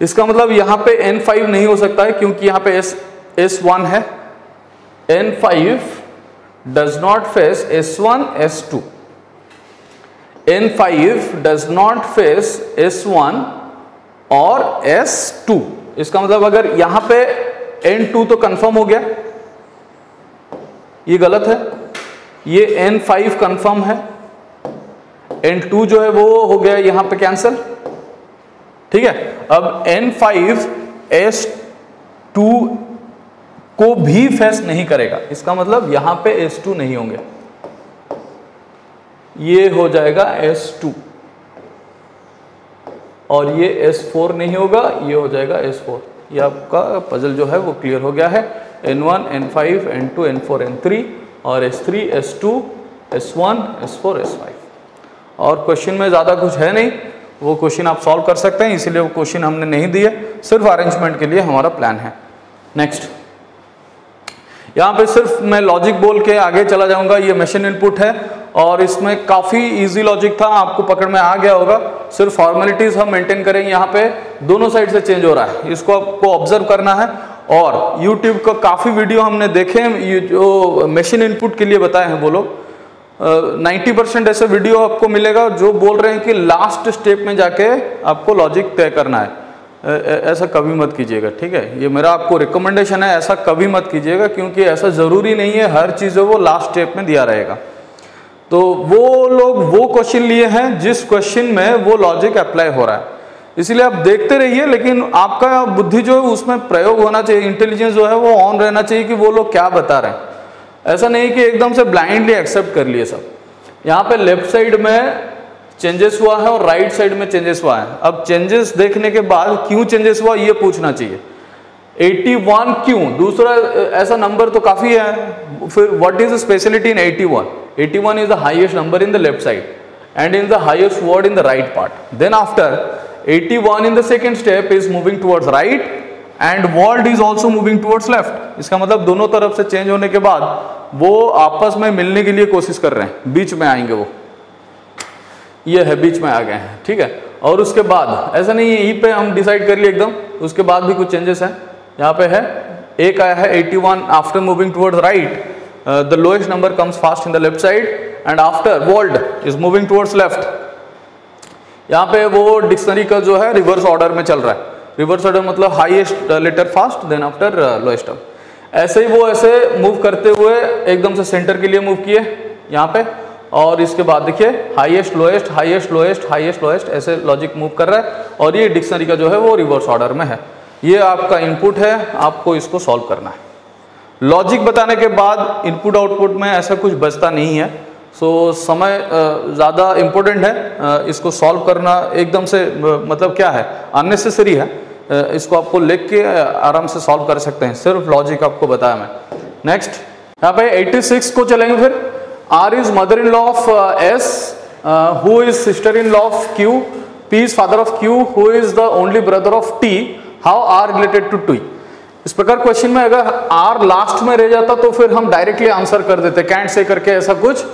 इसका मतलब यहाँ पे एन फाइव नहीं हो सकता है क्योंकि यहाँ पे एस वन है। N five does not face S one S two N five does not face S one और एस टू इसका मतलब अगर यहाँ पे एन टू तो कंफर्म हो गया। ये गलत है। ये एन फाइव कंफर्म है। एन टू जो है वो हो गया यहाँ पे कैंसल ठीक है? अब एन फाइव एस टू को भी फेस नहीं करेगा। इसका मतलब यहाँ पे S2 नहीं होंगे। ये हो जाएगा S2 और ये S4 नहीं होगा ये हो जाएगा S4 ये आपका पजल जो है वो क्लियर हो गया है। N1, N5, N2, N4, N3 और S3, S2, S1, S4, S5 और क्वेश्चन में ज़्यादा कुछ है नहीं वो क्वेश्चन आप सॉल्व कर सकते हैं इसीलिए वो क्वेश्चन हमने नहीं दिए सिर्फ़ अरेंजमेंट के लिए हमारा प्लान है। नेक्स्ट यहाँ पे सिर्फ़ मैं लॉजिक बोल के आगे चला जाऊँगा ये मशीन इनपुट है और इसमें काफ़ी इजी लॉजिक था आपको पकड़ में आ गया होगा। सिर्फ़ फॉर्मेलिटीज हम मेंटेन करेंगे यहाँ पे दोनों साइड से चेंज हो रहा है इसको आपको ऑब्ज़र्व करना है और YouTube का काफ़ी वीडियो हमने देखे हैं। ये जो मशीन इनपुट के लिए बताए हैं वो लोग। नाइन्टी परसेंट ऐसे वीडियो आपको मिलेगा जो बोल रहे हैं कि लास्ट स्टेप में जाके आपको लॉजिक तय करना है। ऐसा कभी मत कीजिएगा, ठीक है? ये मेरा आपको रिकमेंडेशन है, ऐसा कभी मत कीजिएगा, क्योंकि ऐसा ज़रूरी नहीं है, हर चीज़ वो लास्ट स्टेप में दिया रहेगा। तो वो लोग वो क्वेश्चन लिए हैं, जिस क्वेश्चन में वो लॉजिक अप्लाई हो रहा है। इसलिए आप देखते रहिए, लेकिन आपका बुद्धि जो है उसमें प्रयोग होना चाहिए इंटेलिजेंस जो है वो ऑन रहना चाहिए कि वो लोग क्या बता रहे हैं। ऐसा नहीं कि एकदम से ब्लाइंडली एक्सेप्ट कर लिए सब। यहाँ पे लेफ़्ट साइड में चेंजेस हुआ है और राइट साइड में चेंजेस हुआ है। अब चेंजेस देखने के बाद क्यों चेंजेस हुआ, ये पूछना चाहिए। 81 क्यों? दूसरा, ऐसा नंबर तो काफ़ी है। फिर what is the speciality in 81 81 is the highest number in the left side and in the highest word in the right part. Then after 81 in the second step is moving towards right and word is also moving towards left. इसका मतलब दोनों तरफ़ से change होने के बाद वो आपस में मिलने के लिए कोशिश कर रहे हैं बीच में आएँगे वो ये है बीच में आ गए हैं ठीक है और उसके बाद ऐसा नहीं है ई पे हम डिसाइड कर लिए एकदम उसके बाद भी कुछ चेंजेस हैं यहाँ पे है एक आया है 81 after moving towards right Uh, the lowest number comes fast in the left side and after world is moving towards left यहाँ पे वो डिक्शनरी का जो है रिवर्स ऑर्डर में चल रहा है। रिवर्स ऑर्डर मतलब highest letter first then after lowest ऐसे ही वो ऐसे मूव करते हुए एकदम से सेंटर के लिए मूव किए यहाँ पे। और इसके बाद देखिए highest lowest highest lowest highest lowest ऐसे लॉजिक मूव कर रहा है। और ये डिक्शनरी का जो है वो रिवर्स ऑर्डर में है। ये आपका इनपुट है, आपको इसको सॉल्व करना है। लॉजिक बताने के बाद इनपुट आउटपुट में ऐसा कुछ बचता नहीं है। सो so, समय ज़्यादा इम्पोर्टेंट है इसको सॉल्व करना एकदम से मतलब क्या है? अननेसेसरी है। इसको आपको लिख के आराम से सॉल्व कर सकते हैं। सिर्फ़ लॉजिक आपको बताया मैं। नेक्स्ट यहाँ पे 86 को चलेंगे फिर। R is mother in law of S who is sister in law of Q P is father of Q who is the only brother of T how are related to to इस प्रकार question में अगर R last में रह जाता तो फिर हम डायरेक्टली आंसर कर देते। कैंट से करके ऐसा कुछ।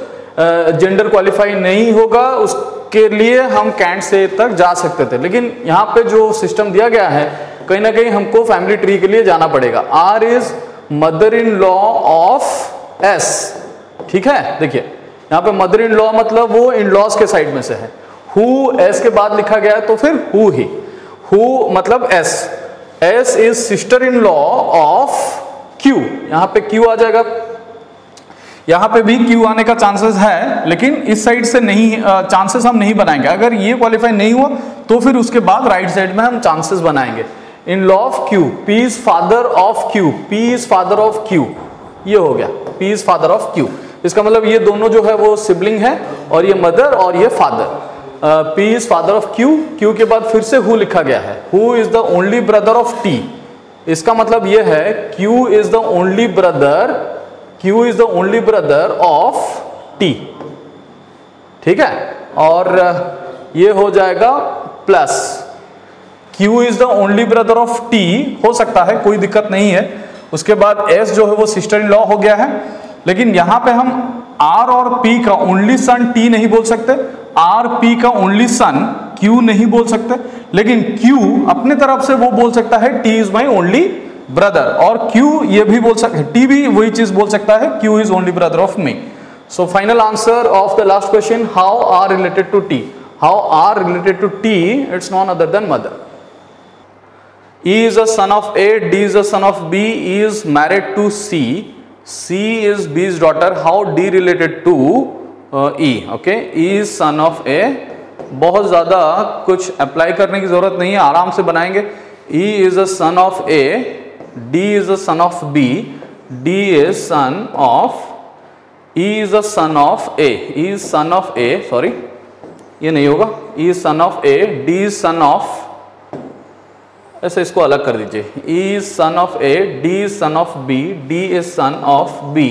जेंडर क्वालिफाई नहीं होगा, उसके लिए हम कैंट से तक जा सकते थे। लेकिन यहाँ पे जो सिस्टम दिया गया है, कहीं ना कहीं हमको फैमिली ट्री के लिए जाना पड़ेगा। R is mother in law of S ठीक है? देखिए, यहाँ पे मदर इन लॉ मतलब वो इन लॉज के साइड में से है। हु एस के बाद लिखा गया है तो फिर हु ही। हु मतलब S S is sister in law of Q यहाँ पे क्यू आ जाएगा। यहाँ पे भी क्यू आने का चांसेस है, लेकिन इस साइड से नहीं चांसेस हम नहीं बनाएँगे। अगर ये क्वालिफाई नहीं हुआ तो फिर उसके बाद राइट साइड में हम चांसेस बनाएँगे। In law of Q P is father of Q P is father of Q ये हो गया P is father of Q इसका मतलब ये दोनों जो है वो सिबलिंग है, और ये मदर और ये father P is father of Q Q के बाद फिर से हु लिखा गया है। Who is the only brother of T इसका मतलब ये है Q is the only brother Q is the only brother of T ठीक है? और uh, ये हो जाएगा plus Q is the only brother of T हो सकता है कोई दिक्कत नहीं है। उसके बाद एस जो है वो सिस्टर इन लॉ हो गया है। लेकिन यहाँ पे हम आर और पी का ओनली सन टी नहीं बोल सकते। आर पी का ओनली सन क्यू नहीं बोल सकते। लेकिन क्यू अपने तरफ़ से वो बोल सकता है T is my only brother और क्यू ये भी बोल सकते टी भी वही चीज़ बोल सकता है Q is only brother of me so final answer of the last question how are related to T how are related to T it's none other than mother E is a son of A, D is a son of B, E is married to C, C is B's daughter. How D related to E okay E son of A बहुत ज़्यादा कुछ apply करने की ज़रूरत नहीं है आराम से बनाएँगे. E is a son of A D is a son of B D is son of E is a son of A E is son of A sorry ये नहीं होगा. E is son of A D is son of ऐसे इसको अलग कर दीजिए. E is son of A D is son of B D is son of B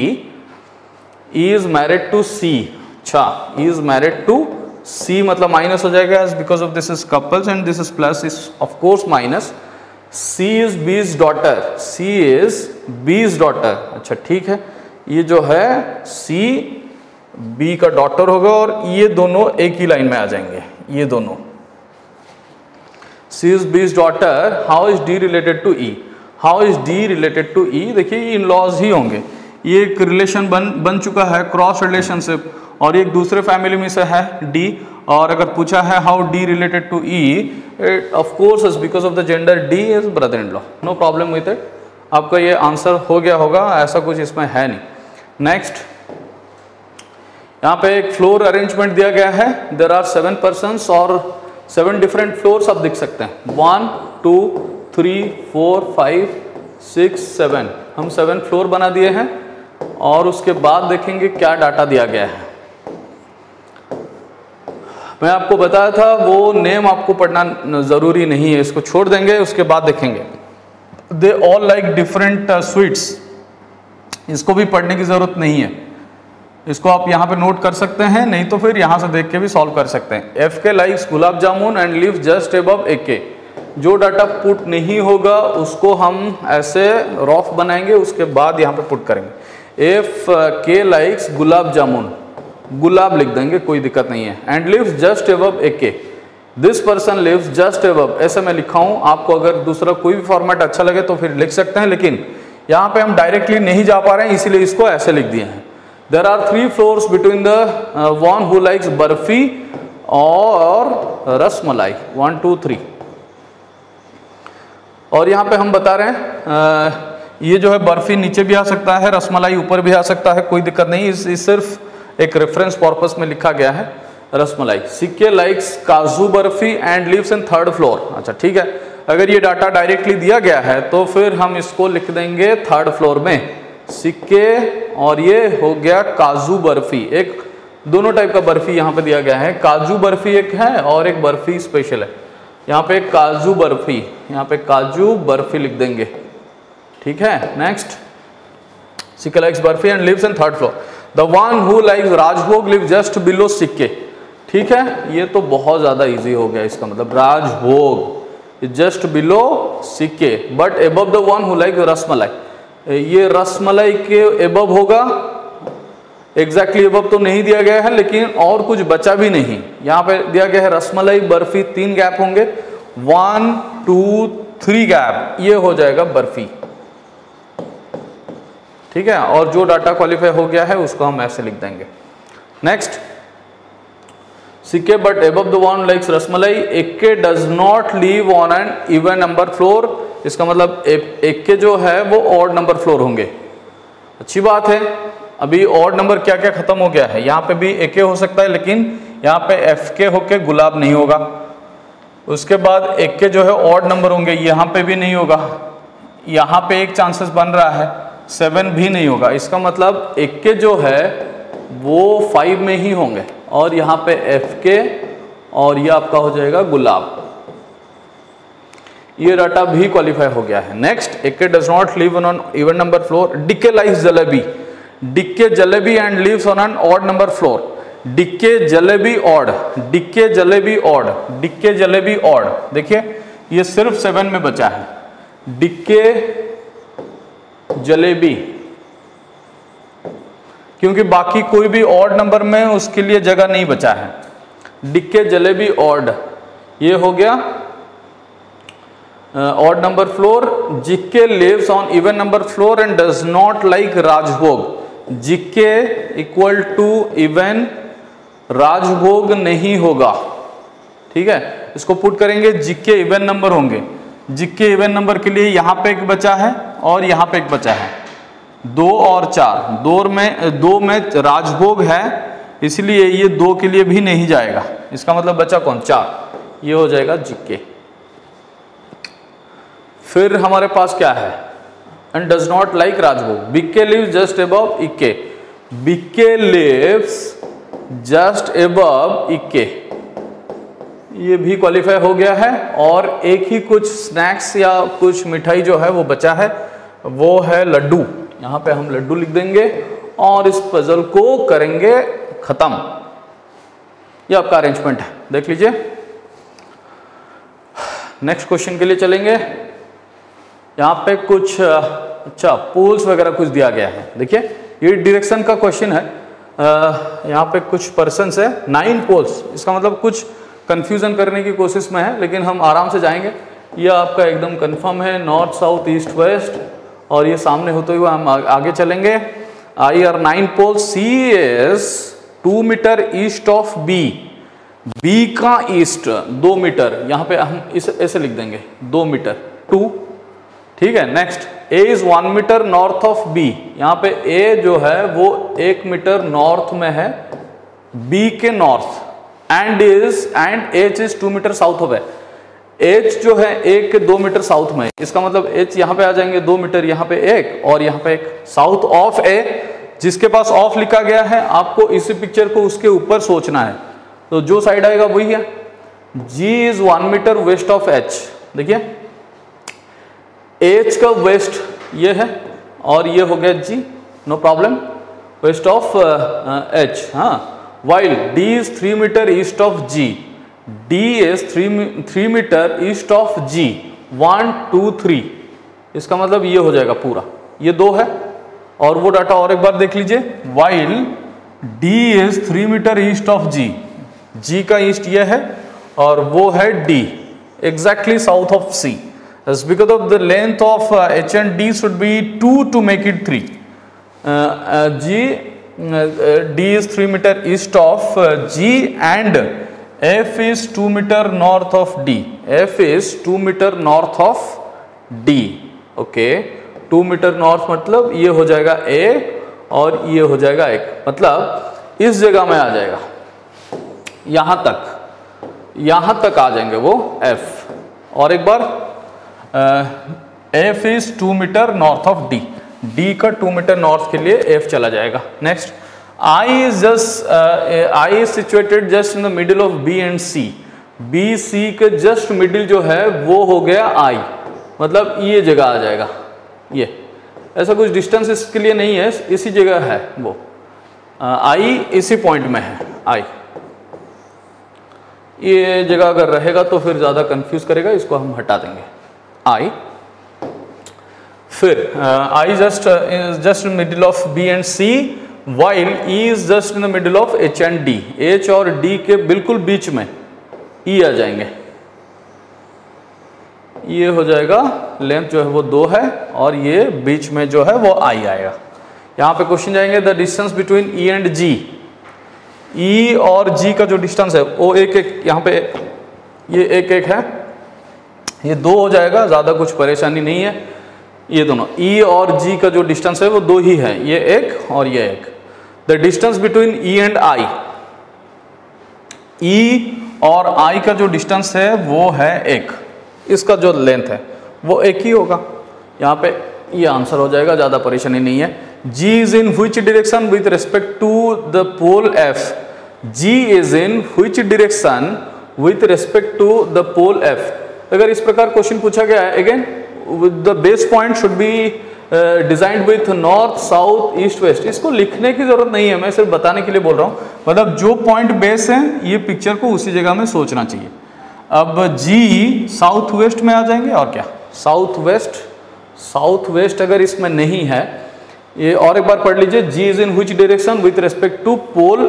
E is married to C अच्छा E is married to C मतलब minus हो जाएगा. Because of this is couples and this is plus is of course minus C is B's daughter C is B's daughter अच्छा ठीक है। ये जो है सी बी का डॉटर होगा और ये दोनों एक ही लाइन में आ जाएँगे। ये दोनों। C is B's daughter how is D related to E how is D related to E देखिए, ये इन लॉज ही होंगे। ये एक रिलेशन बन बन चुका है क्रॉस रिलेशनशिप और एक दूसरे फैमिली में से है डी और अगर पूछा है how D related to E of course is because of the gender D is brother in law no problem with it आपका ये आंसर हो गया होगा, ऐसा कुछ इसमें है नहीं। नेक्स्ट यहाँ पे एक फ्लोर अरेंजमेंट दिया गया है। देर आर सेवन पर्सन और सेवन डिफरेंट फ्लोर्स आप दिख सकते हैं। One two three four five six seven हम सेवन फ्लोर बना दिए हैं और उसके बाद देखेंगे क्या डाटा दिया गया है। मैं आपको बताया था, वो नेम आपको पढ़ना ज़रूरी नहीं है, इसको छोड़ देंगे, उसके बाद देखेंगे। They all like different sweets इसको भी पढ़ने की ज़रूरत नहीं है। इसको आप यहाँ पे नोट कर सकते हैं, नहीं तो फिर यहाँ से देख के भी सॉल्व कर सकते हैं। F K likes gulab jamun and live just above A K जो डाटा पुट नहीं होगा, उसको हम ऐसे रॉफ बनाएँगे, उसके बाद यहाँ पे पुट करेंगे। F K likes gulab jamun gulab लिख देंगे कोई दिक्कत नहीं है। And lives just above A K this person lives just above ऐसे मैं लिखा हूँ आपको अगर दूसरा कोई भी फॉर्मेट अच्छा लगे तो फिर लिख सकते हैं लेकिन यहाँ पे हम डायरेक्टली नहीं जा पा रहे हैं इसीलिए इसको ऐसे लिख दिए हैं। There are three floors between the one who likes barfi और रसमलाई। वन टू थ्री और यहाँ पे हम बता रहे हैं uh, ये जो है बर्फ़ी नीचे भी आ सकता है रसमलाई ऊपर भी आ सकता है कोई दिक्कत नहीं। इस, इस सिर्फ़ एक रेफरेंस पर्पस में लिखा गया है, rasmalai. CK likes kaju barfi and lives in third floor अच्छा ठीक है। अगर ये डाटा डायरेक्टली दिया गया है तो फिर हम इसको लिख देंगे थर्ड फ्लोर में। सिक्के और ये हो गया काजू बर्फ़ी। एक, दोनों टाइप का बर्फ़ी यहाँ पे दिया गया है। काजू बर्फ़ी एक है और एक बर्फ़ी स्पेशल है। यहाँ पे काजू बर्फ़ी, यहाँ पे काजू बर्फ़ी लिख देंगे। ठीक है next CK likes barfi and lives in third floor the one who likes rajbhog live just below CK ठीक है? ये तो बहुत ज़्यादा इजी हो गया इसका मतलब। Rajbhog just below CK but above the one who like rasmalai ये रसमलाई के एबव होगा। एग्जैक्टली exactly एबव तो नहीं दिया गया है, लेकिन और कुछ बचा भी नहीं। यहाँ पे दिया गया है रसमलाई बर्फ़ी, तीन गैप होंगे। वन टू थ्री गैप ये हो जाएगा बर्फ़ी। ठीक है? और जो डाटा क्वालिफाई हो गया है, उसको हम ऐसे लिख देंगे। Next CK but above the one likes rasmalai EK does not live on an even number floor इसका मतलब एक्के जो है, वो ऑड नंबर फ्लोर होंगे। अच्छी बात है। अभी ऑड नंबर क्या क्या खत्म हो गया है? यहाँ पे भी एके हो सकता है, लेकिन यहाँ पे एफ़ के होके गुलाब नहीं होगा। उसके बाद एक जो है ऑड नंबर होंगे, यहाँ पे भी नहीं होगा। यहाँ पे एक चांसेस बन रहा है। सेवन भी नहीं होगा। इसका मतलब एक के जो है, वो फाइव में ही होंगे। और यहाँ पे एफ़ के, और ये आपका हो जाएगा गुलाब। ये डाटा भी क्वालिफाई हो गया है। Next E K does not live on even number floor DK life jalebi. DK jalebi and lives on an odd number floor DK jalebi odd DK jalebi odd DK jalebi odd देखिए, ये सिर्फ़ seven में बचा है। डिक्के जलेबी। क्योंकि बाकी कोई भी ऑड नंबर में उसके लिए जगह नहीं बचा है। डिक्के जलेबी ऑड ये हो गया odd number floor GK lives on even number floor and does not like rajbhog GK equal to even rajbhog नहीं होगा। ठीक है? इसको पुट करेंगे, जिक्के इवन नंबर होंगे। जिक्के इवन नंबर के लिए यहाँ पे एक बचा है और यहाँ पे एक बचा है। दो और चार। दो में दो में राजभोग है, इसलिए ये दो के लिए भी नहीं जाएगा। इसका मतलब बचा कौन? चार। ये हो जाएगा जिक्के फिर हमारे पास क्या है? And does not like rajbhog. BK lives just above EK. BK lives just above Ikke. ये भी क्वालिफाई हो गया है और एक ही कुछ स्नैक्स या कुछ मिठाई जो है वो बचा है, वो है लड्डू। यहाँ पे हम लड्डू लिख देंगे और इस पजल को करेंगे खत्म। ये आपका अरेंजमेंट है, देख लीजिए। नेक्स्ट क्वेश्चन के लिए चलेंगे। यहाँ पे कुछ अच्छा पोल्स वगैरह कुछ दिया गया है। देखिए, ये डायरेक्शन का क्वेश्चन है। यहाँ पे कुछ पर्सन है नाइन पोल्स इसका मतलब कुछ कंफ्यूजन करने की कोशिश में है, लेकिन हम आराम से जाएँगे। ये आपका एकदम कंफर्म है नॉर्थ साउथ ईस्ट वेस्ट और ये सामने होते हुए हम आगे चलेंगे। I are nine pole C is two meter east of B B का ईस्ट दो मीटर यहाँ पे हम इस, ऐसे लिख देंगे, दो मीटर टू ठीक है next A is one meter north of B यहाँ पे ए जो है, वो एक मीटर नॉर्थ में है बी के north and is and H is two meter south of है। एच जो है, एक के दो मीटर साउथ में इसका मतलब एच यहाँ पे आ जाएँगे दो मीटर यहाँ पे एक, और यहाँ पे एक साउथ ऑफ़ ए जिसके पास ऑफ़ लिखा गया है। आपको इसी पिक्चर को उसके ऊपर सोचना है। तो जो साइड आएगा वही है। G is one meter west of H देखिए। एच का वेस्ट ये है, और ये हो गया G no problem west of H हाँ। While D is three meter east of G D is three three meter east of G one two three इसका मतलब ये हो जाएगा पूरा। ये दो है, और वो डाटा और एक बार देख लीजिए। While D is three meter east of G G का ईस्ट ये है, और वो है D exactly south of C because of the length of H and D should be two to make it three G D is three meter east of G and F is two meter north of D F is two meter north of D okay two meter north मतलब ये हो जाएगा ए और ये हो जाएगा एक। मतलब इस जगह में आ जाएगा। यहाँ तक। यहाँ तक आ जाएँगे वो एफ़ और एक बार F is two meter north of D D का टू मीटर नॉर्थ के लिए एफ़ चला जाएगा। Next I is just I is situated just in the middle of B and C B C के जस्ट मिडिल जो है, वो हो गया आई मतलब ये जगह आ जाएगा। ये। ऐसा कुछ डिस्टेंस इसके लिए नहीं है, इसी जगह है वो। आई इसी पॉइंट में है आई ये जगह अगर रहेगा तो फिर ज़्यादा कंफ्यूज करेगा, इसको हम हटा देंगे। आई फिर I just just middle of B and C while E is just in the middle of H and D H और डी के बिल्कुल बीच में ई e आ जाएँगे। ये हो जाएगा लेंथ जो है वो दो है, और ये बीच में जो है वो आई आएगा। यहाँ पे क्वेश्चन जाएँगे the distance between E and G E और जी का जो डिस्टेंस है, वो एक एक, यहाँ पे ये एक एक है। ये दो हो जाएगा, ज़्यादा कुछ परेशानी नहीं है। ये दोनों। E और जी का जो डिस्टेंस है वो दो ही है। ये एक और ये एक। The distance between E and I E और आई का जो डिस्टेंस है वो है एक। इसका जो लेंथ है, वो एक ही होगा। यहाँ पे ये आंसर हो जाएगा, ज़्यादा परेशानी नहीं है। G is in which direction with respect to the pole F G is in which direction with respect to the pole F अगर इस प्रकार क्वेश्चन पूछा गया है again the base point should be designed with north south east west इसको लिखने की ज़रूरत नहीं है, मैं सिर्फ़ बताने के लिए बोल रहा हूँ। मतलब जो पॉइंट बेस है, ये पिक्चर को उसी जगह में सोचना चाहिए। अब जी साउथ वेस्ट में आ जाएँगे और क्या? साउथ वेस्ट साउथ वेस्ट अगर इसमें नहीं है, ये और एक बार पढ़ लीजिए। G is in which direction with respect to pole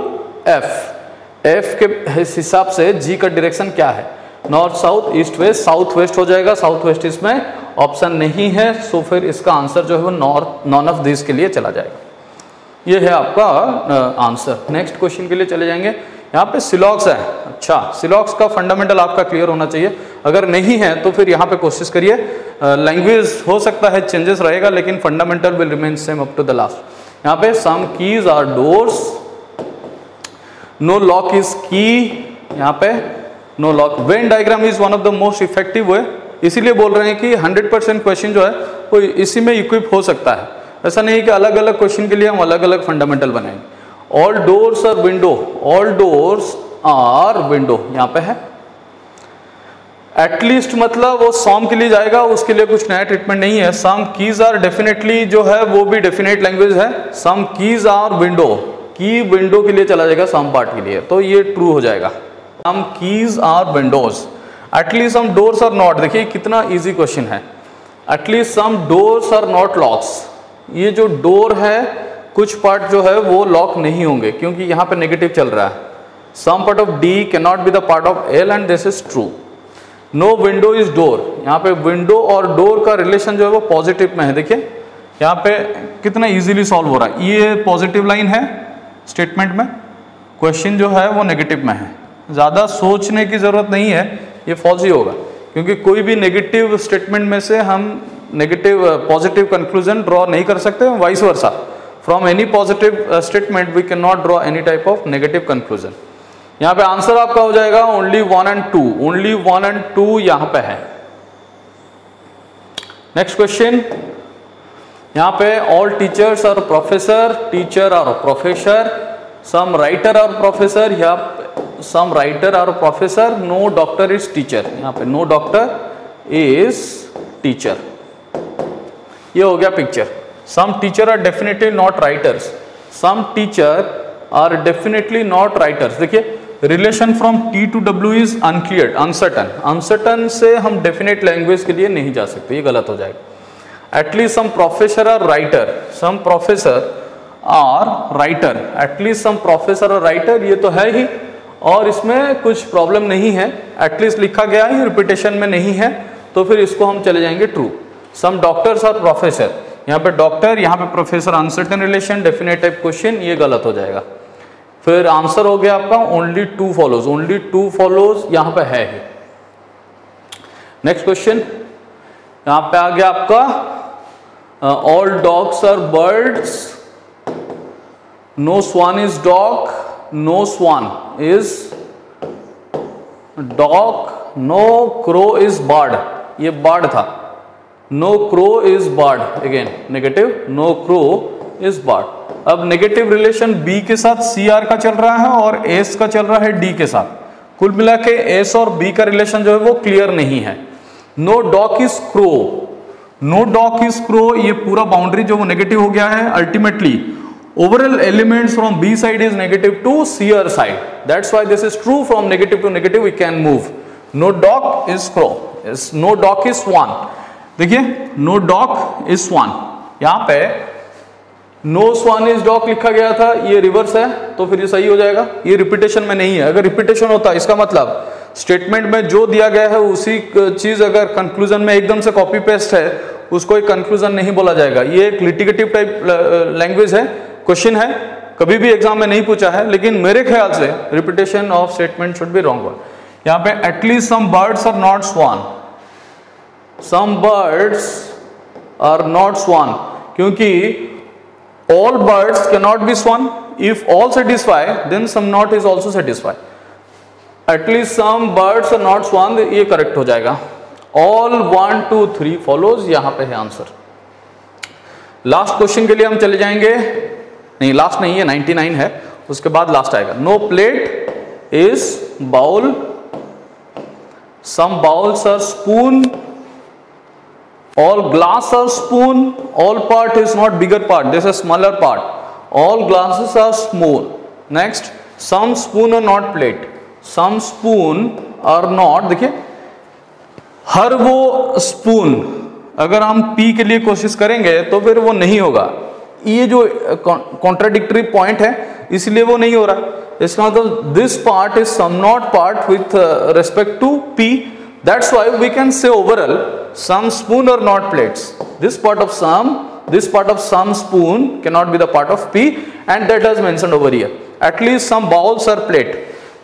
F F के हिसाब से जी का डायरेक्शन क्या है? North south, east west, south west हो जाएगा। साउथ वेस्ट इसमें ऑप्शन नहीं है, सो फिर इसका आंसर जो है वो नॉर्थ, नॉन ऑफ़ दिस के लिए चला जाएगा। ये है आपका आंसर। नेक्स्ट क्वेश्चन के लिए चले जाएँगे। यहाँ पे सिलॉक्स है। अच्छा सिलॉक्स का फंडामेंटल आपका क्लियर होना चाहिए। अगर नहीं है तो फिर यहाँ पे कोशिश करिए। लैंग्वेज हो सकता है चेंजेस रहेगा, लेकिन fundamental will remain same up to the last यहाँ पे some keys are doors no lock is key यहाँ पे no lock. Venn diagram is one of the most effective way इसीलिए बोल रहे हैं कि 100 परसेंट क्वेश्चन जो है वो इसी में इक्विप हो सकता है। ऐसा नहीं कि अलग अलग क्वेश्चन के लिए हम अलग अलग फंडामेंटल बनाएँगे। All doors are window all doors are window यहाँ पे है। एटलीस्ट मतलब वो सॉम के लिए जाएगा, उसके लिए कुछ नया ट्रीटमेंट नहीं है। सम कीज आर डेफिनेटली जो है, वो भी डेफिनेट लैंग्वेज है। सम कीज आर विंडो की विंडो के लिए चला जाएगा सम पार्ट के लिए। तो ये ट्रू हो जाएगा। Some keys are windows at least some doors are not देखिए, कितना इजी क्वेश्चन है। At least some doors are not locks ये जो डोर है, कुछ पार्ट जो है, वो लॉक नहीं होंगे, क्योंकि यहाँ पे नेगेटिव चल रहा है। Some part of D can not be the part of L and this is true no window is door यहाँ पे विंडो और डोर का रिलेशन जो है, वो पॉजिटिव में है। देखिए, यहाँ पे कितना इजीली सॉल्व हो रहा है। ये पॉजिटिव लाइन है स्टेटमेंट में। क्वेश्चन जो है, वो नेगेटिव में है। ज़्यादा सोचने की ज़रूरत नहीं है, ये फॉल्स ही होगा। क्योंकि कोई भी नेगेटिव स्टेटमेंट में से हम नेगेटिव पॉजिटिव कंक्लूजन ड्रॉ नहीं कर सकते vice versa from any positive statement we can not draw any type of negative conclusion यहाँ पे आंसर आपका हो जाएगा only one and two only one and two यहाँ पे है। नेक्स्ट क्वेश्चन यहाँ पे ऑल टीचर्स और प्रोफेसर टीचर और प्रोफेसर सम राइटर और प्रोफेसर या सम राइटर और professor no doctor is teacher यहाँ पे नो डॉक्टर इज़ टीचर ये हो गया picture some teacher are definitely not writers some teacher are definitely not writers देखिए relation from T to W is unclear uncertain uncertain से हम definite language के लिए नहीं जा सकते, ये गलत हो जाएगा. At least some professor are writer some professor are writer at least some professor और राइटर ये तो है ही. और इसमें कुछ प्रॉब्लम नहीं है। एटलीस्ट लिखा गया ही रिपीटेशन में नहीं है। तो फिर इसको हम चले जाएँगे ट्रू सम डॉक्टर्स और प्रोफेसर यहाँ पे डॉक्टर यहाँ पे professor uncertain relation definite question ये गलत हो जाएगा। फिर आंसर हो गया आपका only two follows only two follows यहाँ पे है ही। नेक्स्ट क्वेश्चन यहाँ पे आ गया आपका all dogs are birds no swan is dog no swan is dog no crow is bird ये बर्ड था। No crow is bird again negative no crow is bird अब नेगेटिव रिलेशन बी के साथ सी आर का चल रहा है और एस का चल रहा है डी के साथ। कुल मिला के एस और बी का रिलेशन जो है वो क्लियर नहीं है। No dog is crow no dog is crow ये पूरा बाउंड्री जो वो नेगेटिव हो गया है ultimately overall elements from B side is negative to C R side that's why this is true from negative to negative we can move no dog is crow no dog is one देखिए no dog is one यहाँ पे no swan is dock लिखा गया था, ये reverse है तो फिर ये सही हो जाएगा। ये रिपीटेशन में नहीं है। अगर रिपीटेशन होता, इसका मतलब स्टेटमेंट में जो दिया गया है, उसी चीज़ अगर कंक्लूजन में एकदम से कॉपी पेस्ट है, उसको एक कंक्लूजन नहीं बोला जाएगा। ये एक लिटिगेटिव टाइप लैंग्वेज है। क्वेश्चन है, कभी भी एग्ज़ाम में नहीं पूछा है, लेकिन मेरे ख्याल से repetition of statement should be wrong one यहाँ पे at least some birds are not swan some birds are not swan क्योंकि all birds cannot be swan. If all satisfy, then some not is also satisfy. At least some birds are not swan, ये correct हो जाएगा. All one two three follows, यहाँ पे है answer last question के लिए हम चले जाएँगे. नहीं लास्ट नहीं है 99 है, उसके बाद लास्ट आएगा। No plate is bowl some bowls are spoon all glass are spoon all part is not bigger part this a smaller part all glasses are small next some spoon are not plate some spoon are not देखिए, हर वो spoon अगर हम P के लिए कोशिश करेंगे तो फिर वो नहीं होगा। ये जो कॉन्ट्राडिक्टरी पॉइंट है, इसलिए वो नहीं हो रहा। इसका मतलब this part is some not part with respect to P that's why we can say overall some spoon और not plates this part of some this part of some spoon cannot be the part of P and that is mention over here at least some bowls are plate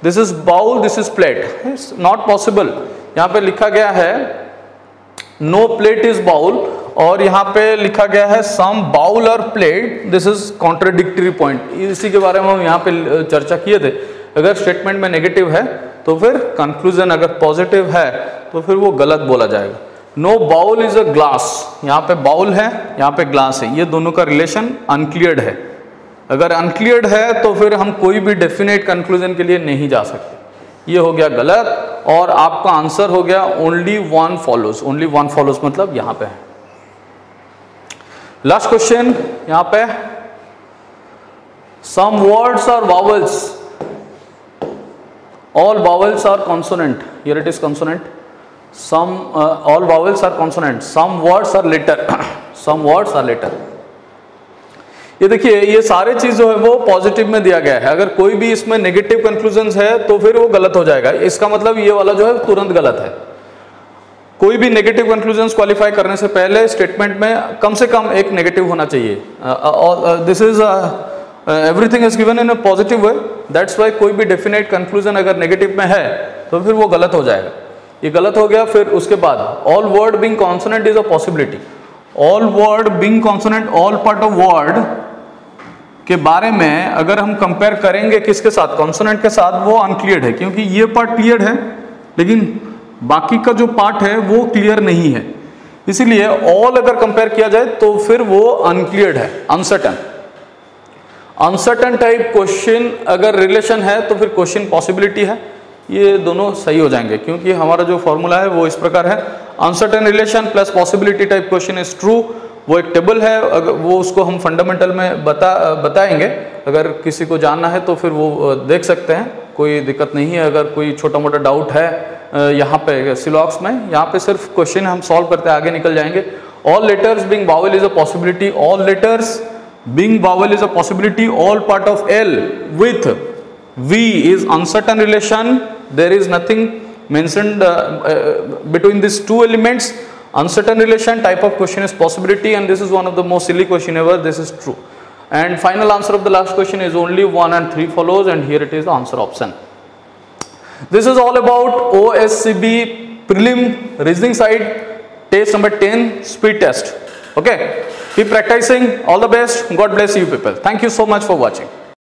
this is bowl this is plate it's not possible यहाँ पे लिखा गया है no plate is bowl और यहाँ पे लिखा गया है सम बाउल और plate this is contradictory point इसी के बारे में हम यहाँ पे चर्चा किए थे। अगर स्टेटमेंट में नेगेटिव है तो फिर कंक्लूजन अगर पॉजिटिव है तो फिर वो गलत बोला जाएगा। No bowl is a glass यहाँ पे बाउल है, यहाँ पे ग्लास है। ये दोनों का रिलेशन अनक्लियर्ड है। अगर अनक्लियर्ड है तो फिर हम कोई भी डेफिनेट कंक्लूजन के लिए नहीं जा सकते। ये हो गया गलत और आपका आंसर हो गया only one follows only one follows मतलब यहाँ पे लास्ट क्वेश्चन यहाँ पे। Some words are vowels all vowels are consonant here it is consonant some all vowels are consonant some words are letter some words are letter ये देखिए, ये सारे चीज़ जो है वो पॉजिटिव में दिया गया है। अगर कोई भी इसमें नेगेटिव कंक्लूजन है तो फिर वो गलत हो जाएगा। इसका मतलब ये वाला जो है, तुरंत गलत है। कोई भी नेगेटिव कंक्लूजन क्वालिफाई करने से पहले स्टेटमेंट में कम से कम एक नेगेटिव होना चाहिए। This is everything is given in a positive way that's why कोई भी डेफिनेट कंक्लूजन अगर नेगेटिव में है तो फिर वो गलत हो जाएगा। ये गलत हो गया, फिर उसके बाद all word being consonant is a possibility all word being consonant all part of word के बारे में अगर हम कंपेयर करेंगे किसके साथ कॉन्सोनेंट के साथ, वो अनक्लियर है, क्योंकि ये पार्ट क्लियर है, लेकिन बाकी का जो पार्ट है, वो क्लियर नहीं है। इसीलिए ऑल अगर कंपेयर किया जाए तो फिर वो अनक्लियर्ड है अनसर्टन अनसर्टन टाइप क्वेश्चन अगर रिलेशन है तो फिर क्वेश्चन पॉसिबिलिटी है। ये दोनों सही हो जाएँगे, क्योंकि हमारा जो फॉर्मूला है, वो इस प्रकार है। Uncertain relation plus possibility type question is true वो एक टेबल है, अगर वो उसको हम फंडामेंटल में बता, बताएँगे। अगर किसी को जानना है तो फिर वो देख सकते हैं। कोई दिक्कत नहीं है, अगर कोई छोटा मोटा डाउट है यहाँ पे, सिलॉक्स में, यहाँ पे सिर्फ़ क्वेश्चन हम सॉल्व करते हैं, आगे निकल जाएँगे। All letters being vowel is a possibility all letters being vowel is a possibility all part of L with V is uncertain relation there is nothing mentioned between these two elements. Uncertain relation type of question is possibility and this is one of the most silly question ever. This is true. And final answer of the last question is only 1 and 3 follows and here it is the answer option. This is all about OSCB prelim reasoning side test number 10 speed test. Okay? Keep practicing. All the best. God bless you people. Thank you so much for watching